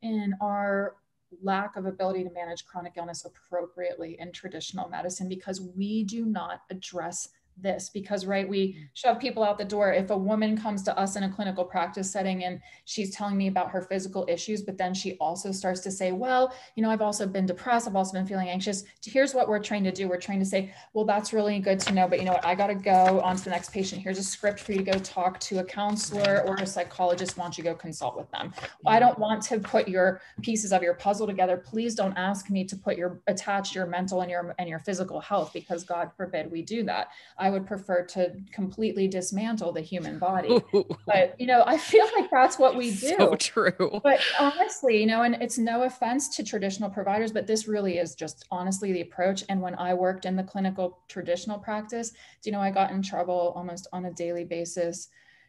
in our lack of ability to manage chronic illness appropriately in traditional medicine because we do not address this because right we mm. shove people out the door. If a woman comes to us in a clinical practice setting and she's telling me about her physical issues but then she also starts to say well you know i've also been depressed. I've also been feeling anxious. Here's what we're trying to do. We're trying to say well that's really good to know but you know what? I got to go on to the next patient. Here's a script for you to go talk to a counselor or a psychologist. Why don't you go consult with them well, i don't want to put your pieces of your puzzle together. Please don't ask me to put your attach your mental and your and your physical health because god forbid we do that. I I would prefer to completely dismantle the human body. but you know, I feel like that's what we do. So true. But honestly, you know, and it's no offense to traditional providers, but this really is just honestly the approach. And when I worked in the clinical traditional practice, you know, I got in trouble almost on a daily basis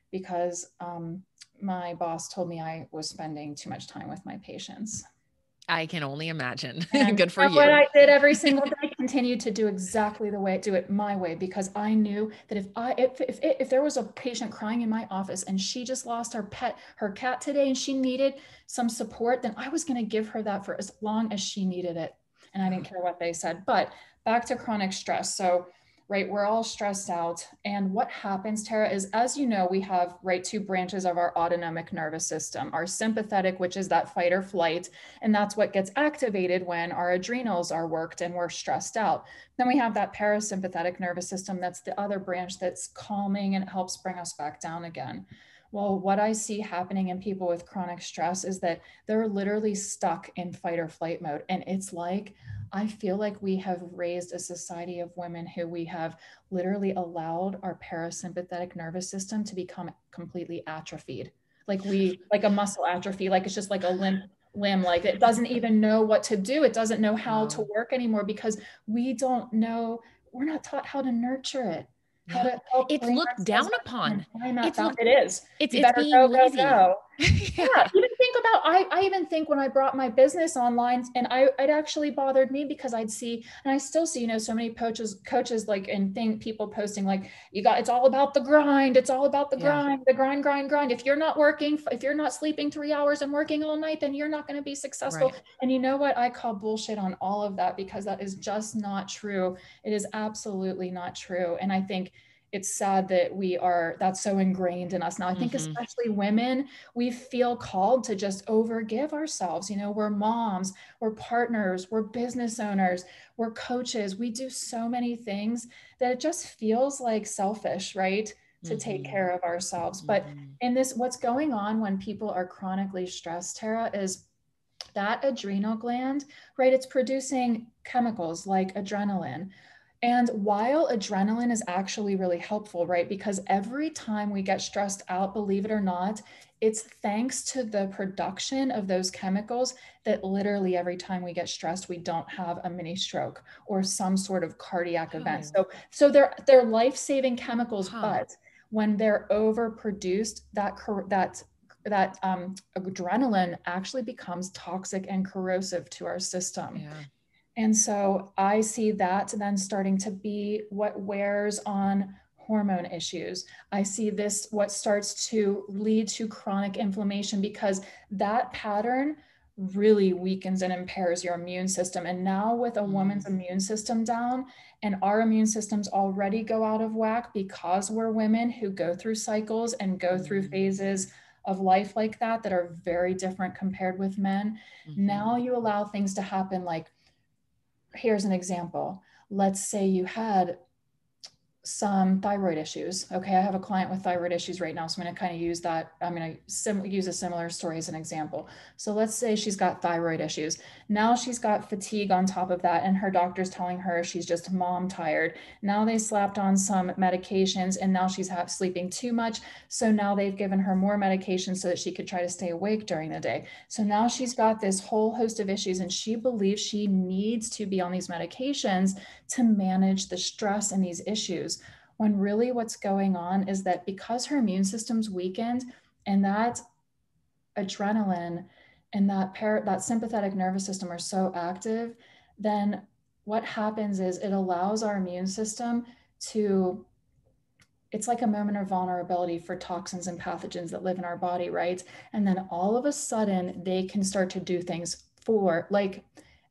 because um, my boss told me I was spending too much time with my patients. I can only imagine. Good for you. What I did every single day continued to do exactly the way do it my way because I knew that if I if, if if there was a patient crying in my office and she just lost her pet her cat today and she needed some support then I was going to give her that for as long as she needed it. And I didn't mm. care what they said. But back to chronic stress. So right? We're all stressed out. And what happens, Tara, is as you know, we have, right, two branches of our autonomic nervous system our sympathetic, which is that fight or flight. And that's what gets activated when our adrenals are worked and we're stressed out. Then we have that parasympathetic nervous system. That's the other branch that's calming and helps bring us back down again. Well, what I see happening in people with chronic stress is that they're literally stuck in fight or flight mode. And it's like, I feel like we have raised a society of women who we have literally allowed our parasympathetic nervous system to become completely atrophied. Like we, like a muscle atrophy, like it's just like a limp limb, like it doesn't even know what to do. It doesn't know how to work anymore because we don't know, we're not taught how to nurture it. How to it's looked down upon. It's look, it is. It's, it's being go, lazy. Go, go. yeah. yeah. Even about I, I even think when I brought my business online and I it actually bothered me because I'd see and I still see, you know, so many coaches coaches like and think people posting like you got it's all about the grind. It's all about the yeah. grind, the grind, grind, grind. If you're not working, if you're not sleeping three hours and working all night, then you're not going to be successful. Right. And you know what? I call bullshit on all of that because that is just not true. It is absolutely not true. And I think it's sad that we are that's so ingrained in us now i think mm-hmm. especially women we feel called to just overgive ourselves you know we're moms we're partners we're business owners we're coaches we do so many things that it just feels like selfish right to mm-hmm. take care of ourselves but mm-hmm. in this what's going on when people are chronically stressed tara is that adrenal gland right it's producing chemicals like adrenaline and while adrenaline is actually really helpful, right? Because every time we get stressed out, believe it or not, it's thanks to the production of those chemicals that literally every time we get stressed, we don't have a mini stroke or some sort of cardiac event. So, so they're they're life-saving chemicals, huh. but when they're overproduced, that that that um, adrenaline actually becomes toxic and corrosive to our system. Yeah. And so I see that then starting to be what wears on hormone issues. I see this what starts to lead to chronic inflammation because that pattern really weakens and impairs your immune system. And now, with a woman's mm. immune system down, and our immune systems already go out of whack because we're women who go through cycles and go through mm. phases of life like that that are very different compared with men. Mm-hmm. Now, you allow things to happen like here's an example. Let's say you had some thyroid issues. Okay, I have a client with thyroid issues right now, so I'm going to kind of use that. I'm going to sim- use a similar story as an example. So let's say she's got thyroid issues. Now she's got fatigue on top of that, and her doctor's telling her she's just mom tired. Now they slapped on some medications, and now she's sleeping too much. So now they've given her more medication so that she could try to stay awake during the day. So now she's got this whole host of issues, and she believes she needs to be on these medications to manage the stress and these issues when really what's going on is that because her immune system's weakened and that adrenaline and that par- that sympathetic nervous system are so active then what happens is it allows our immune system to it's like a moment of vulnerability for toxins and pathogens that live in our body right? And then all of a sudden they can start to do things for like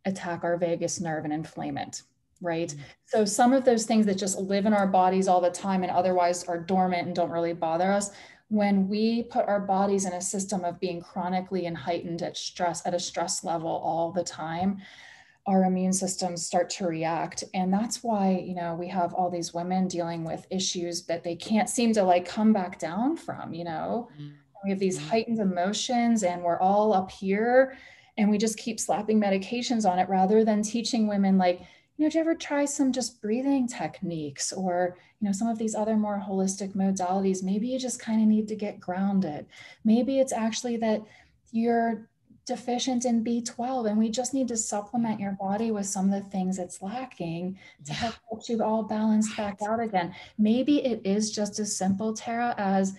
attack our vagus nerve and inflame it right? Mm-hmm. So some of those things that just live in our bodies all the time and otherwise are dormant and don't really bother us, when we put our bodies in a system of being chronically and heightened at stress at a stress level all the time, our immune systems start to react and that's why you know we have all these women dealing with issues that they can't seem to like come back down from you know mm-hmm. we have these mm-hmm. heightened emotions and we're all up here and we just keep slapping medications on it rather than teaching women like you know, do you ever try some just breathing techniques or, you know, some of these other more holistic modalities? Maybe you just kind of need to get grounded. Maybe it's actually that you're deficient in B12 and we just need to supplement your body with some of the things it's lacking to help you all balance back out again. Maybe it is just as simple, Tara, as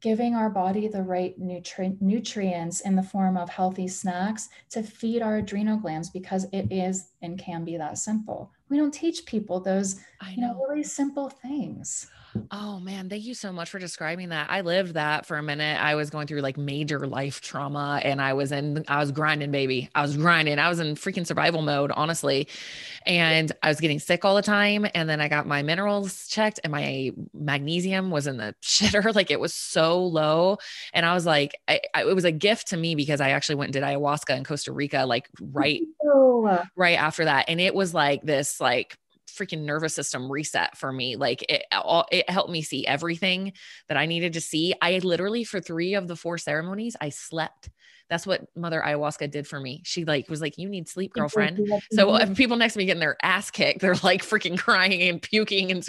giving our body the right nutri- nutrients in the form of healthy snacks to feed our adrenal glands because it is and can be that simple. We don't teach people those know. you know really simple things Oh man, thank you so much for describing that. I lived that for a minute. I was going through like major life trauma and I was in I was grinding baby. I was grinding. I was in freaking survival mode, honestly. And I was getting sick all the time and then I got my minerals checked and my magnesium was in the shitter like it was so low and I was like I, I, it was a gift to me because I actually went and did ayahuasca in Costa Rica like right right after that and it was like this like freaking nervous system reset for me. Like it, all, it helped me see everything that I needed to see. I literally, for three of the four ceremonies, I slept. That's what Mother Ayahuasca did for me. She like was like, "You need sleep, girlfriend." So if people next to me getting their ass kicked, they're like freaking crying and puking, and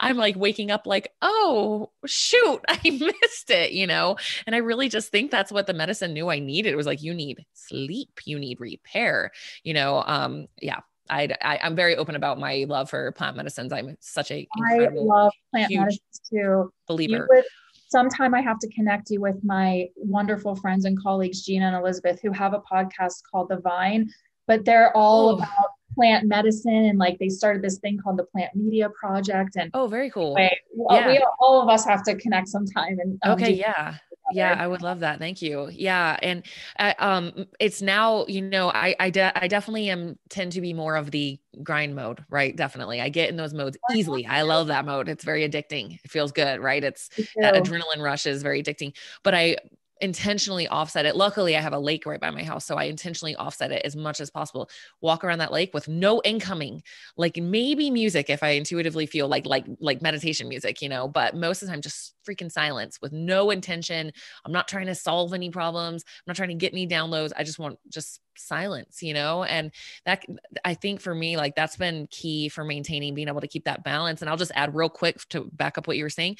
I'm like waking up like, "Oh shoot, I missed it," you know. And I really just think that's what the medicine knew I needed. It was like, "You need sleep, you need repair," you know. Um, yeah, I, I am very open about my love for plant medicines. I'm such a I love plant medicines too. Believer. Would, sometime I have to connect you with my wonderful friends and colleagues Gina and Elizabeth who have a podcast called The Vine, but they're all oh. about plant medicine and like they started this thing called the Plant Media Project. And oh, very cool. Anyway, yeah. we all of us have to connect sometime. And um, okay, yeah yeah i would love that thank you. Yeah and uh, um it's now you know i I, de- I definitely am tend to be more of the grind mode right definitely i get in those modes easily i love that mode it's very addicting it feels good right it's that adrenaline rush is very addicting but i intentionally offset it. Luckily, I have a lake right by my house, so I intentionally offset it as much as possible. Walk around that lake with no incoming, like maybe music if I intuitively feel like like like meditation music, you know, but most of the time just freaking silence with no intention. I'm not trying to solve any problems. I'm not trying to get any downloads. I just want just silence, you know? And that I think for me like that's been key for maintaining being able to keep that balance. And I'll just add real quick to back up what you were saying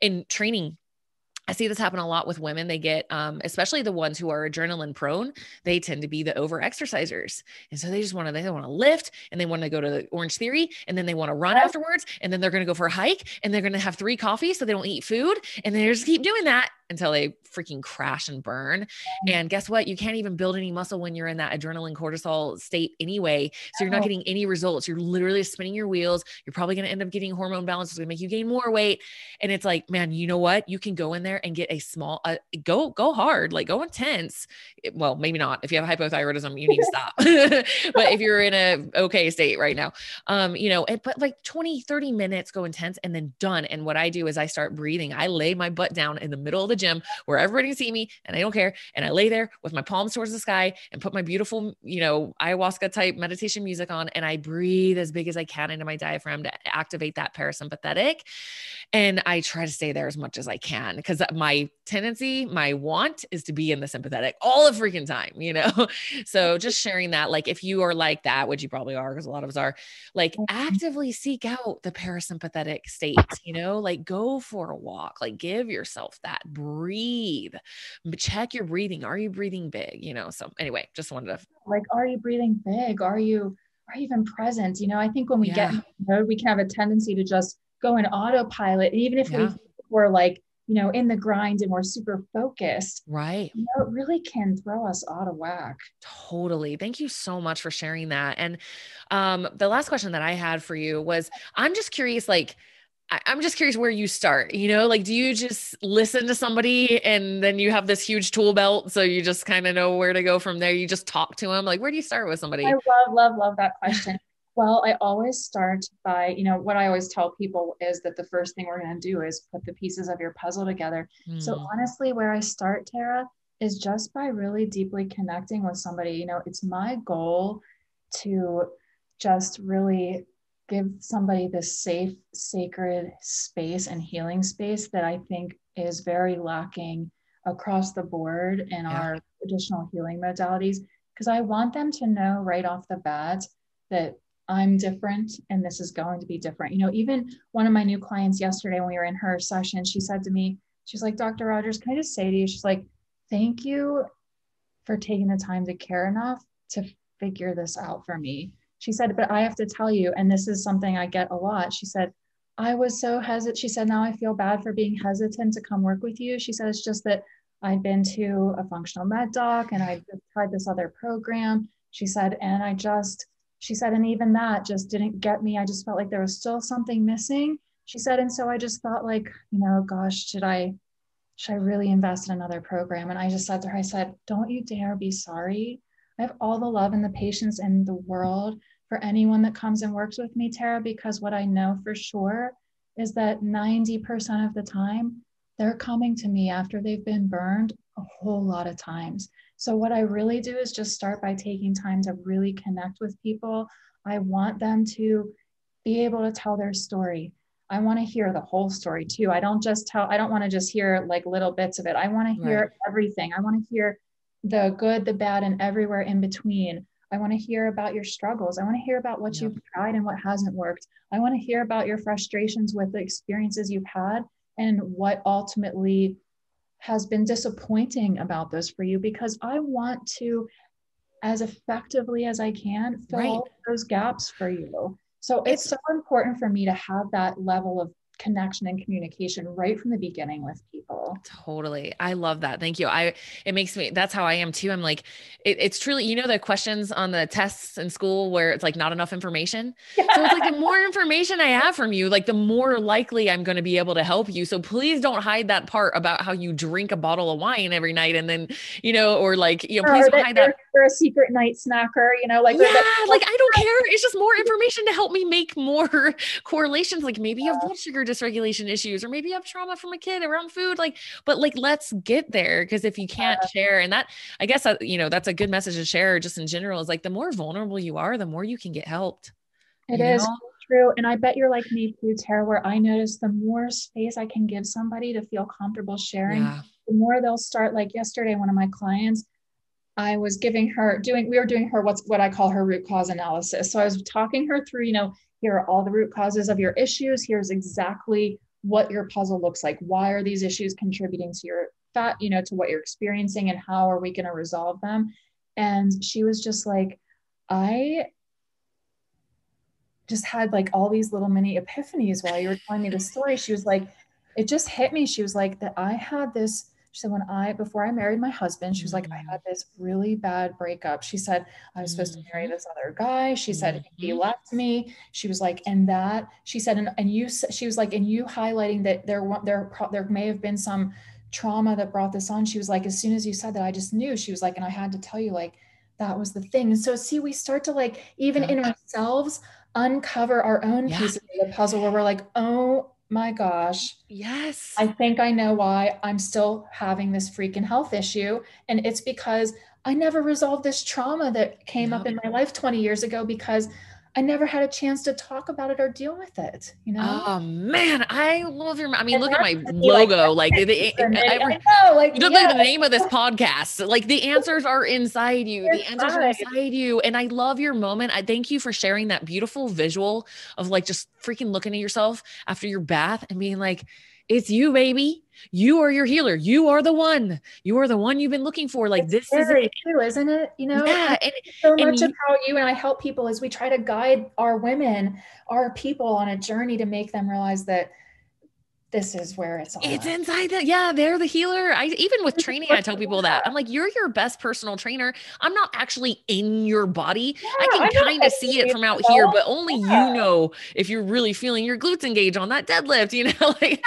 in training I see this happen a lot with women. They get, um, especially the ones who are adrenaline prone, they tend to be the over exercisers. And so they just want to, they want to lift and they want to go to the Orange Theory and then they want to run afterwards. And then they're going to go for a hike and they're going to have three coffees so they don't eat food. And they just keep doing that until they freaking crash and burn. Mm. And guess what? You can't even build any muscle when you're in that adrenaline cortisol state anyway. So you're not getting any results. You're literally spinning your wheels. You're probably going to end up getting hormone balance. It's going to make you gain more weight. And it's like, man, you know what? You can go in there and get a small, uh, go, go hard, like go intense. It, well, maybe not. If you have hypothyroidism, you need to stop. but if you're in a okay state right now, um, you know, and, but like 20, 30 minutes go intense and then done. And what I do is I start breathing. I lay my butt down in the middle of the gym where everybody can see me and I don't care. And I lay there with my palms towards the sky and put my beautiful, you know, ayahuasca type meditation music on and I breathe as big as I can into my diaphragm to activate that parasympathetic. And I try to stay there as much as I can because my tendency, my want is to be in the sympathetic all the freaking time, you know? so just sharing that, like if you are like that, which you probably are, because a lot of us are, like mm-hmm. actively seek out the parasympathetic state, you know, like go for a walk, like give yourself that breathe, check your breathing. Are you breathing big? You know, so anyway, just wanted to like, are you breathing big? Are you, are you even present? You know, I think when we yeah. get mode, we can have a tendency to just go in autopilot. even if yeah. we were like, you know, in the grind and we're super focused. Right. You know, it really can throw us out of whack. Totally. Thank you so much for sharing that. And um, the last question that I had for you was I'm just curious, like, I, I'm just curious where you start. You know, like, do you just listen to somebody and then you have this huge tool belt? So you just kind of know where to go from there? You just talk to them. Like, where do you start with somebody? I love, love, love that question. Well, I always start by, you know, what I always tell people is that the first thing we're going to do is put the pieces of your puzzle together. Mm. So, hmm. honestly, where I start, Tara, is just by really deeply connecting with somebody. You know, it's my goal to just really give somebody this safe, sacred space and healing space that I think is very lacking across the board in yeah. our traditional healing modalities. Because I want them to know right off the bat that I'm different and this is going to be different. You know, even one of my new clients yesterday when we were in her session, she said to me, she's like, Dr. Rodgers, can I just say to you, she's like, thank you for taking the time to care enough to figure this out for me. She said, but I have to tell you, and this is something I get a lot. She said, I was so hesitant. She said, now I feel bad for being hesitant to come work with you. She said, it's just that I'd been to a functional med doc and I tried this other program. She said, and I just, She said, and even that just didn't get me. I just felt like there was still something missing. She said, and so I just thought, like, you know, gosh, should I, should I really invest in another program? And I just said to her, I said, don't you dare be sorry. I have all the love and the patience in the world for anyone that comes and works with me, Tara, because what I know for sure is that 90% of the time, they're coming to me after they've been burned a whole lot of times. So, what I really do is just start by taking time to really connect with people. I want them to be able to tell their story. I want to hear the whole story too. I don't just tell, I don't want to just hear like little bits of it. I want to hear right. everything. I want to hear the good, the bad, and everywhere in between. I want to hear about your struggles. I want to hear about what yeah. you've tried and what hasn't worked. I want to hear about your frustrations with the experiences you've had and what ultimately has been disappointing about those for you because I want to, as effectively as I can, fill right. those gaps for you. So it's so important for me to have that level of connection and communication right from the beginning with people. Totally. I love that. Thank you. I, it makes me, that's how I am too. I'm like, it, it's truly, you know, the questions on the tests in school where it's like not enough information. Yeah. So it's like the more information I have from you, like the more likely I'm going to be able to help you. So please don't hide that part about how you drink a bottle of wine every night. And then, you know, or like, you know, please don't hide that. You're a secret night snacker, you know, like, yeah, like I don't care. It's just more information to help me make more correlations. Like maybe you have blood sugar dysregulation issues, or maybe you have trauma from a kid around food. Like, but like, let's get there. Cause if you can't share, and that, I guess, uh, you know, that's a good message to share just in general is like the more vulnerable you are, the more you can get helped. It is know? true. And I bet you're like me too, Tara, where I notice the more space I can give somebody to feel comfortable sharing, yeah. the more they'll start. Like yesterday, one of my clients, I was giving her doing, we were doing her what's what I call her root cause analysis. So I was talking her through, you know, here are all the root causes of your issues. Here's exactly what your puzzle looks like. Why are these issues contributing to your fat, you know, to what you're experiencing and how are we going to resolve them? And she was just like, I just had like all these little mini epiphanies while you were telling me the story. She was like, it just hit me. She was like, that I had this she said, when I, before I married my husband, she was like, I mm. had this really bad breakup. She said, I was supposed to marry mm-hmm. this other guy. She said, he mm-hmm. left me. She was like, and that, she said, and, and you, she was like, and you highlighting that there, there, there may have been some trauma that brought this on. She was like, as soon as you said that, I just knew. She was like, and I had to tell you, like, that was the thing. And so, see, we start to like, even yeah. in ourselves, uncover our own yeah. pieces of the puzzle where we're like, oh my gosh. Yes. I think I know why I'm still having this freaking health issue. And it's because I never resolved this trauma that came up in my life 20 years ago because I never had a chance to talk about it or deal with it. You know? Oh man, I love your. I mean, and look at my logo. Like, like the, every, know, like you look yeah. like the name of this podcast. Like the answers are inside you. the answers are inside you. And I love your moment. I thank you for sharing that beautiful visual of like just freaking looking at yourself after your bath and being like, "It's you, baby." You are your healer. You are the one. You are the one you've been looking for. Like it's this is it. too, isn't it? You know, yeah. And, so much of how you and I help people is we try to guide our women, our people on a journey to make them realize that this is where it's all it's at. inside that yeah they're the healer i even with training i tell people that i'm like you're your best personal trainer i'm not actually in your body yeah, i can kind of see it from out here but only yeah. you know if you're really feeling your glutes engage on that deadlift you know like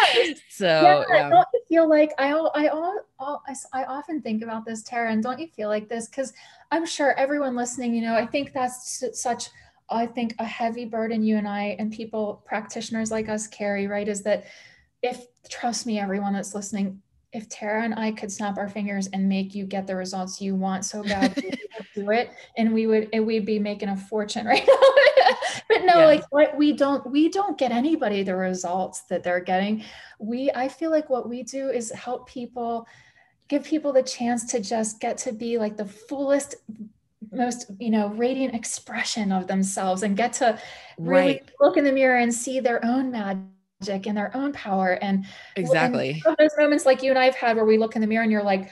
so yeah, yeah. don't you feel like i i all I, I often think about this tara and don't you feel like this because i'm sure everyone listening you know i think that's such i think a heavy burden you and i and people practitioners like us carry right is that if trust me, everyone that's listening, if Tara and I could snap our fingers and make you get the results you want so bad, we would do it, and we would and we'd be making a fortune right now. but no, yeah. like what we don't we don't get anybody the results that they're getting. We I feel like what we do is help people, give people the chance to just get to be like the fullest most you know radiant expression of themselves and get to really right. look in the mirror and see their own magic magic and their own power. And exactly and those moments like you and I've had where we look in the mirror and you're like,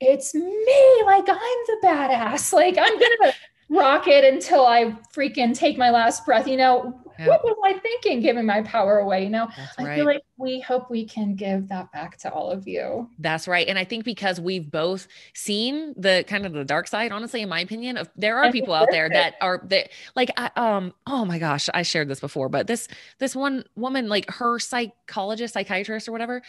it's me, like I'm the badass. Like I'm gonna rock it until I freaking take my last breath. You know, yeah. what was I thinking giving my power away? You know, That's I right. feel like we hope we can give that back to all of you. That's right. And I think because we've both seen the kind of the dark side, honestly, in my opinion, of there are people out there that are that like I, um oh my gosh, I shared this before, but this this one woman, like her psychologist, psychiatrist or whatever,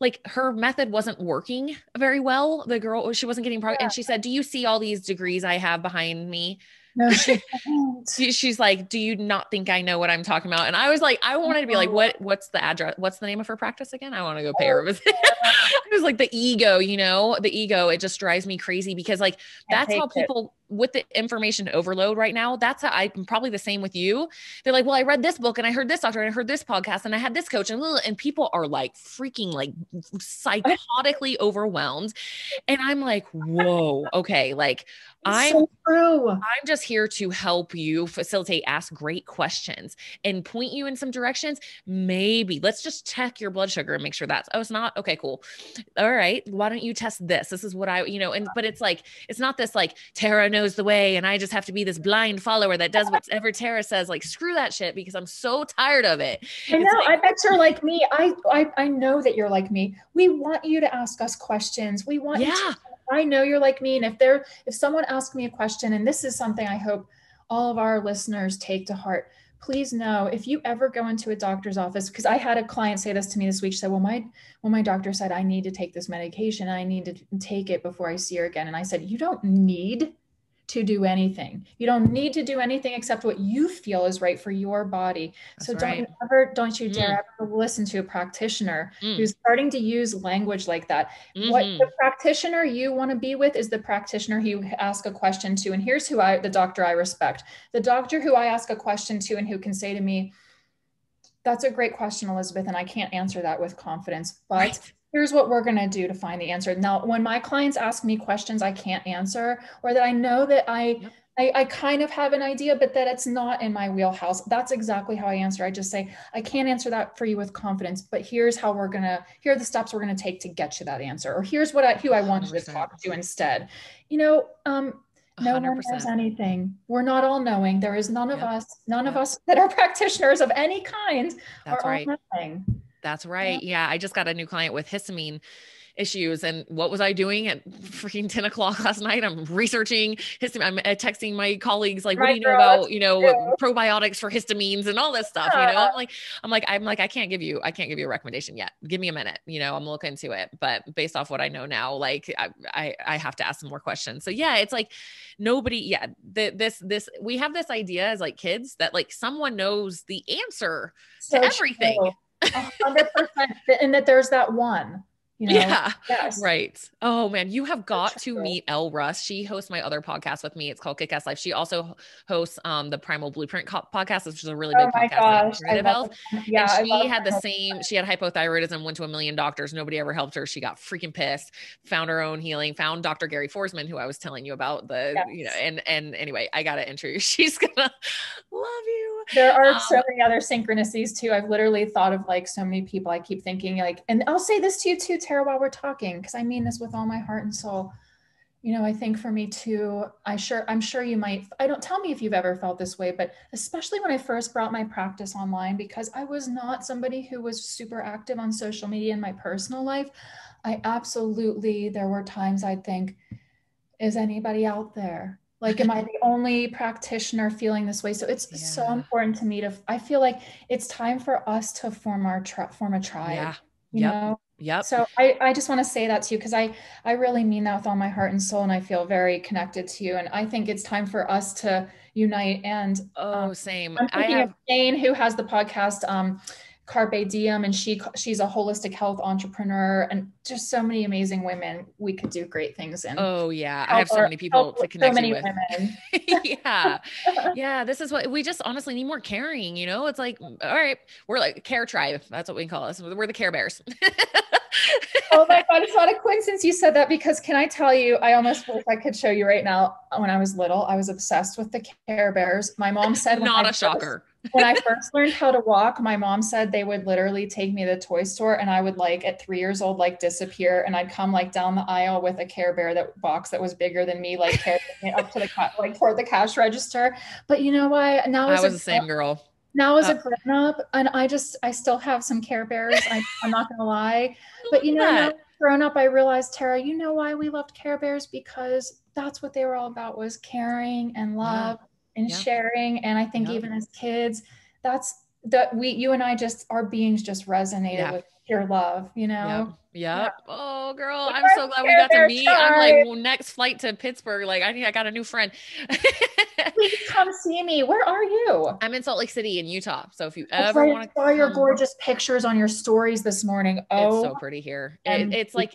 like her method wasn't working very well. The girl she wasn't getting progress. Yeah. And she said, Do you see all these degrees I have behind me? No, she. She's like, Do you not think I know what I'm talking about? And I was like, I wanted to be like, What what's the address? What's the name of her practice again? I want to go pay her a visit. it was like the ego, you know, the ego, it just drives me crazy because like that's how take it. people with the information overload right now. That's how I'm probably the same with you. They're like, well, I read this book and I heard this doctor and I heard this podcast and I had this coach and and people are like freaking like psychotically overwhelmed. And I'm like, whoa, okay, like I'm so true. I'm just here to help you facilitate, ask great questions and point you in some directions. Maybe let's just check your blood sugar and make sure that's, oh, it's not. Okay, cool. All right. Why don't you test this? This is what I, you know, and, but it's like, it's not this like Tara knows the way and I just have to be this blind follower that does whatever Tara says. Like, screw that shit because I'm so tired of it. I know. like- I bet you're like me. I, I I know that you're like me. We want you to ask us questions. We want you Yeah. to I know you're like me. And if there if someone asks me a question, and this is something I hope all of our listeners take to heart, please know if you ever go into a doctor's office, because I had a client say this to me this week. She said, Well, my well, my doctor said I need to take this medication. I need to take it before I see her again. And I said, You don't need to do anything. You don't need to do anything except what you feel is right for your body. so don't right. ever, don't you Mm. dare ever listen to a practitioner Mm. who's starting to use language like that. What Mhm. the practitioner you want to be with is the practitioner who you ask a question to. And here's who I, the doctor I respect, the doctor who I ask a question to and who can say to me, that's a great question, Elizabeth, and I can't answer that with confidence, but Right. Here's what we're going to do to find the answer. Now, when my clients ask me questions I can't answer, or that I know that I, Yep. I, I kind of have an idea, but that it's not in my wheelhouse, that's exactly how I answer. I just say, I can't answer that for you with confidence, but here's how we're going to, here are the steps we're going to take to get you that answer. Or here's what I, who I want you to 100%. talk to instead. You know, um, no one knows anything. We're not all knowing. There is none of Yep. us, none of us that are practitioners of any kind That's are right. all knowing. That's right. Yeah. I just got a new client with histamine issues. And what was I doing at freaking 10 o'clock last night? I'm researching histamine. I'm uh, texting my colleagues, like, what do Right, you know girl, about, you know, true. probiotics for histamines and all this stuff, you know? I'm like, I'm like, I'm like, I can't give you, I can't give you a recommendation yet. Give me a minute. You know, I'm looking into it. But based off what I know now, like I, I, I have to ask some more questions. So yeah, it's like nobody, yeah, the, this, this, we have this idea as like kids that like someone knows the answer So everything. true. A hundred percent. And that there's that one, you know? Yeah. Yes. Right. Oh man, you have got to true. meet Elle Russ. She hosts my other podcast with me. It's called Kick Ass Life. She also hosts um the Primal Blueprint co- podcast, which is a really Oh big podcast gosh. I love health. Yeah. And she had the same, she had hypothyroidism, went to a million doctors. Nobody ever helped her. She got freaking pissed, found her own healing, found Dr. Gary Forsman, who I was telling you about the, you know, and, and anyway, I got to enter you. She's gonna love you. There are Um, so many other synchronicities too. I've literally thought of like so many people. I keep thinking like, and I'll say this to you too, Tara, while we're talking, because I mean this with all my heart and soul. You know, I think for me too, I sure I'm sure you might. I don't tell me if you've ever felt this way, but especially when I first brought my practice online, because I was not somebody who was super active on social media in my personal life. I absolutely there were times I'd think, is anybody out there? Like, am I the only practitioner feeling this way? So it's so important to me to. I feel like it's time for us to form our tri- form a tribe. Yeah. You Yep. know. Yep. So I, I just want to say that to you because I I really mean that with all my heart and soul, and I feel very connected to you. And I think it's time for us to unite. And oh, same. I'm I thinking have, of Jane, who has the podcast um, Carpe Diem, and she she's a holistic health entrepreneur, and just so many amazing women. We could do great things in. oh yeah. I have so many people to so connect many with. women. yeah. Yeah. This is what we just honestly need more caring. You know, it's like, all right, we're like care tribe. That's what we call us. We're the care bears. oh my god, it's not a coincidence you said that because can I tell you, I almost wish I could show you right now. When I was little, I was obsessed with the Care Bears. My mom said Not a shocker. When I first learned how to walk, my mom said they would literally take me to the toy store and I would like at three years old, like disappear. And I'd come like down the aisle with a care bear that box that was bigger than me, like carrying it up to the, like toward the cash register. But you know what? Now I was the same girl. now as uh, a grown up, and I just I still have some Care Bears. I, am not gonna lie, but you know, grown up, I realized Tara, you know why we loved Care Bears because that's what they were all about was caring and love. And yeah. sharing. And I think yeah. even as kids, that's that we you and I just our beings just resonated with pure love, you know. Yep. yep. Oh, girl, I'm so glad we got to meet. I'm like, well, next flight to Pittsburgh. Like, I think I got a new friend. Please come see me. Where are you? I'm in Salt Lake City in Utah. So if you oh, ever want to, saw your gorgeous pictures on your stories this morning. Oh, it's so pretty here. It, it's like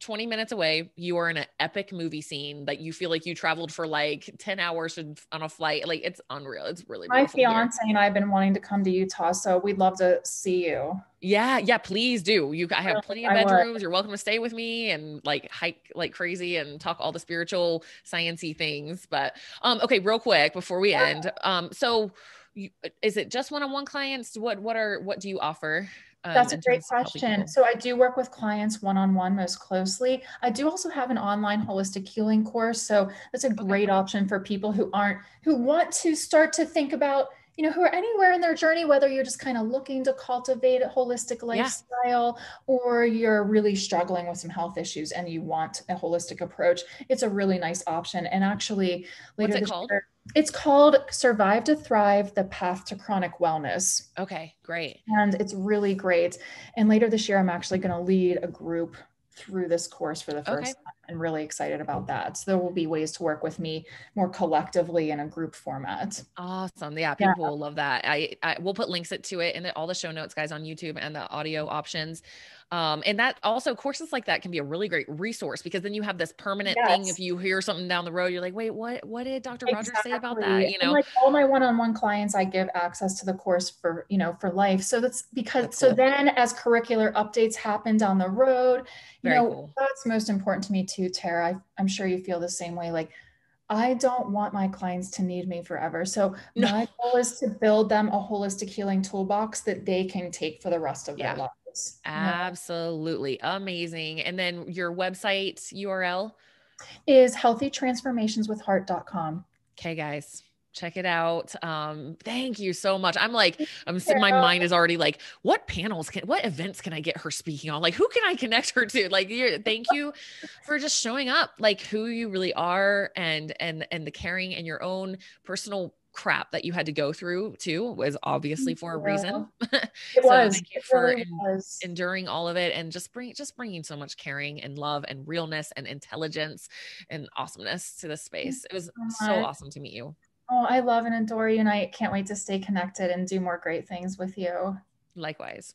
20 minutes away, you are in an epic movie scene that you feel like you traveled for like 10 hours on a flight. Like it's unreal. It's really my fiance here. and I have been wanting to come to Utah, so we'd love to see you. Yeah, yeah, please do. You I have plenty of bedrooms. You're welcome to stay with me and like hike like crazy and talk all the spiritual sciency things. But um okay, real quick before we end. Um so you, is it just one-on-one clients? What what are what do you offer? Um, That's a great question. So I do work with clients one-on-one most closely. I do also have an online holistic healing course. So that's a great okay. option for people who aren't who want to start to think about you know, who are anywhere in their journey, whether you're just kind of looking to cultivate a holistic lifestyle yeah. or you're really struggling with some health issues and you want a holistic approach, it's a really nice option. And actually, later What's it called? Year, it's called Survive to Thrive The Path to Chronic Wellness. Okay, great. And it's really great. And later this year, I'm actually going to lead a group through this course for the first okay. time and really excited about that. So there will be ways to work with me more collectively in a group format. Awesome. Yeah, people yeah. will love that. I, I will put links to it in the, all the show notes guys on YouTube and the audio options. Um, and that also courses like that can be a really great resource because then you have this permanent yes. thing. If you hear something down the road, you're like, wait, what, what did Dr. Exactly. Rodgers say about that? You know, and like all my one-on-one clients, I give access to the course for, you know, for life. So that's because, that's cool. so then as curricular updates happen down the road, you Very know, cool. that's most important to me too, Tara. I, I'm sure you feel the same way. Like, I don't want my clients to need me forever. So no. my goal is to build them a holistic healing toolbox that they can take for the rest of yeah. their life. Absolutely. Amazing. And then your website URL is healthytransformationswithheart.com. Okay, guys check it out. Um thank you so much. I'm like i'm my mind is already like what panels can what events can i get her speaking on? Like who can i connect her to? Like thank you for just showing up like who you really are and and and the caring and your own personal crap that you had to go through too was obviously for a reason. It so was. Thank you for really was. enduring all of it and just bring just bringing so much caring and love and realness and intelligence and awesomeness to this space. It was so awesome to meet you. Oh, I love and adore you, and I can't wait to stay connected and do more great things with you. Likewise.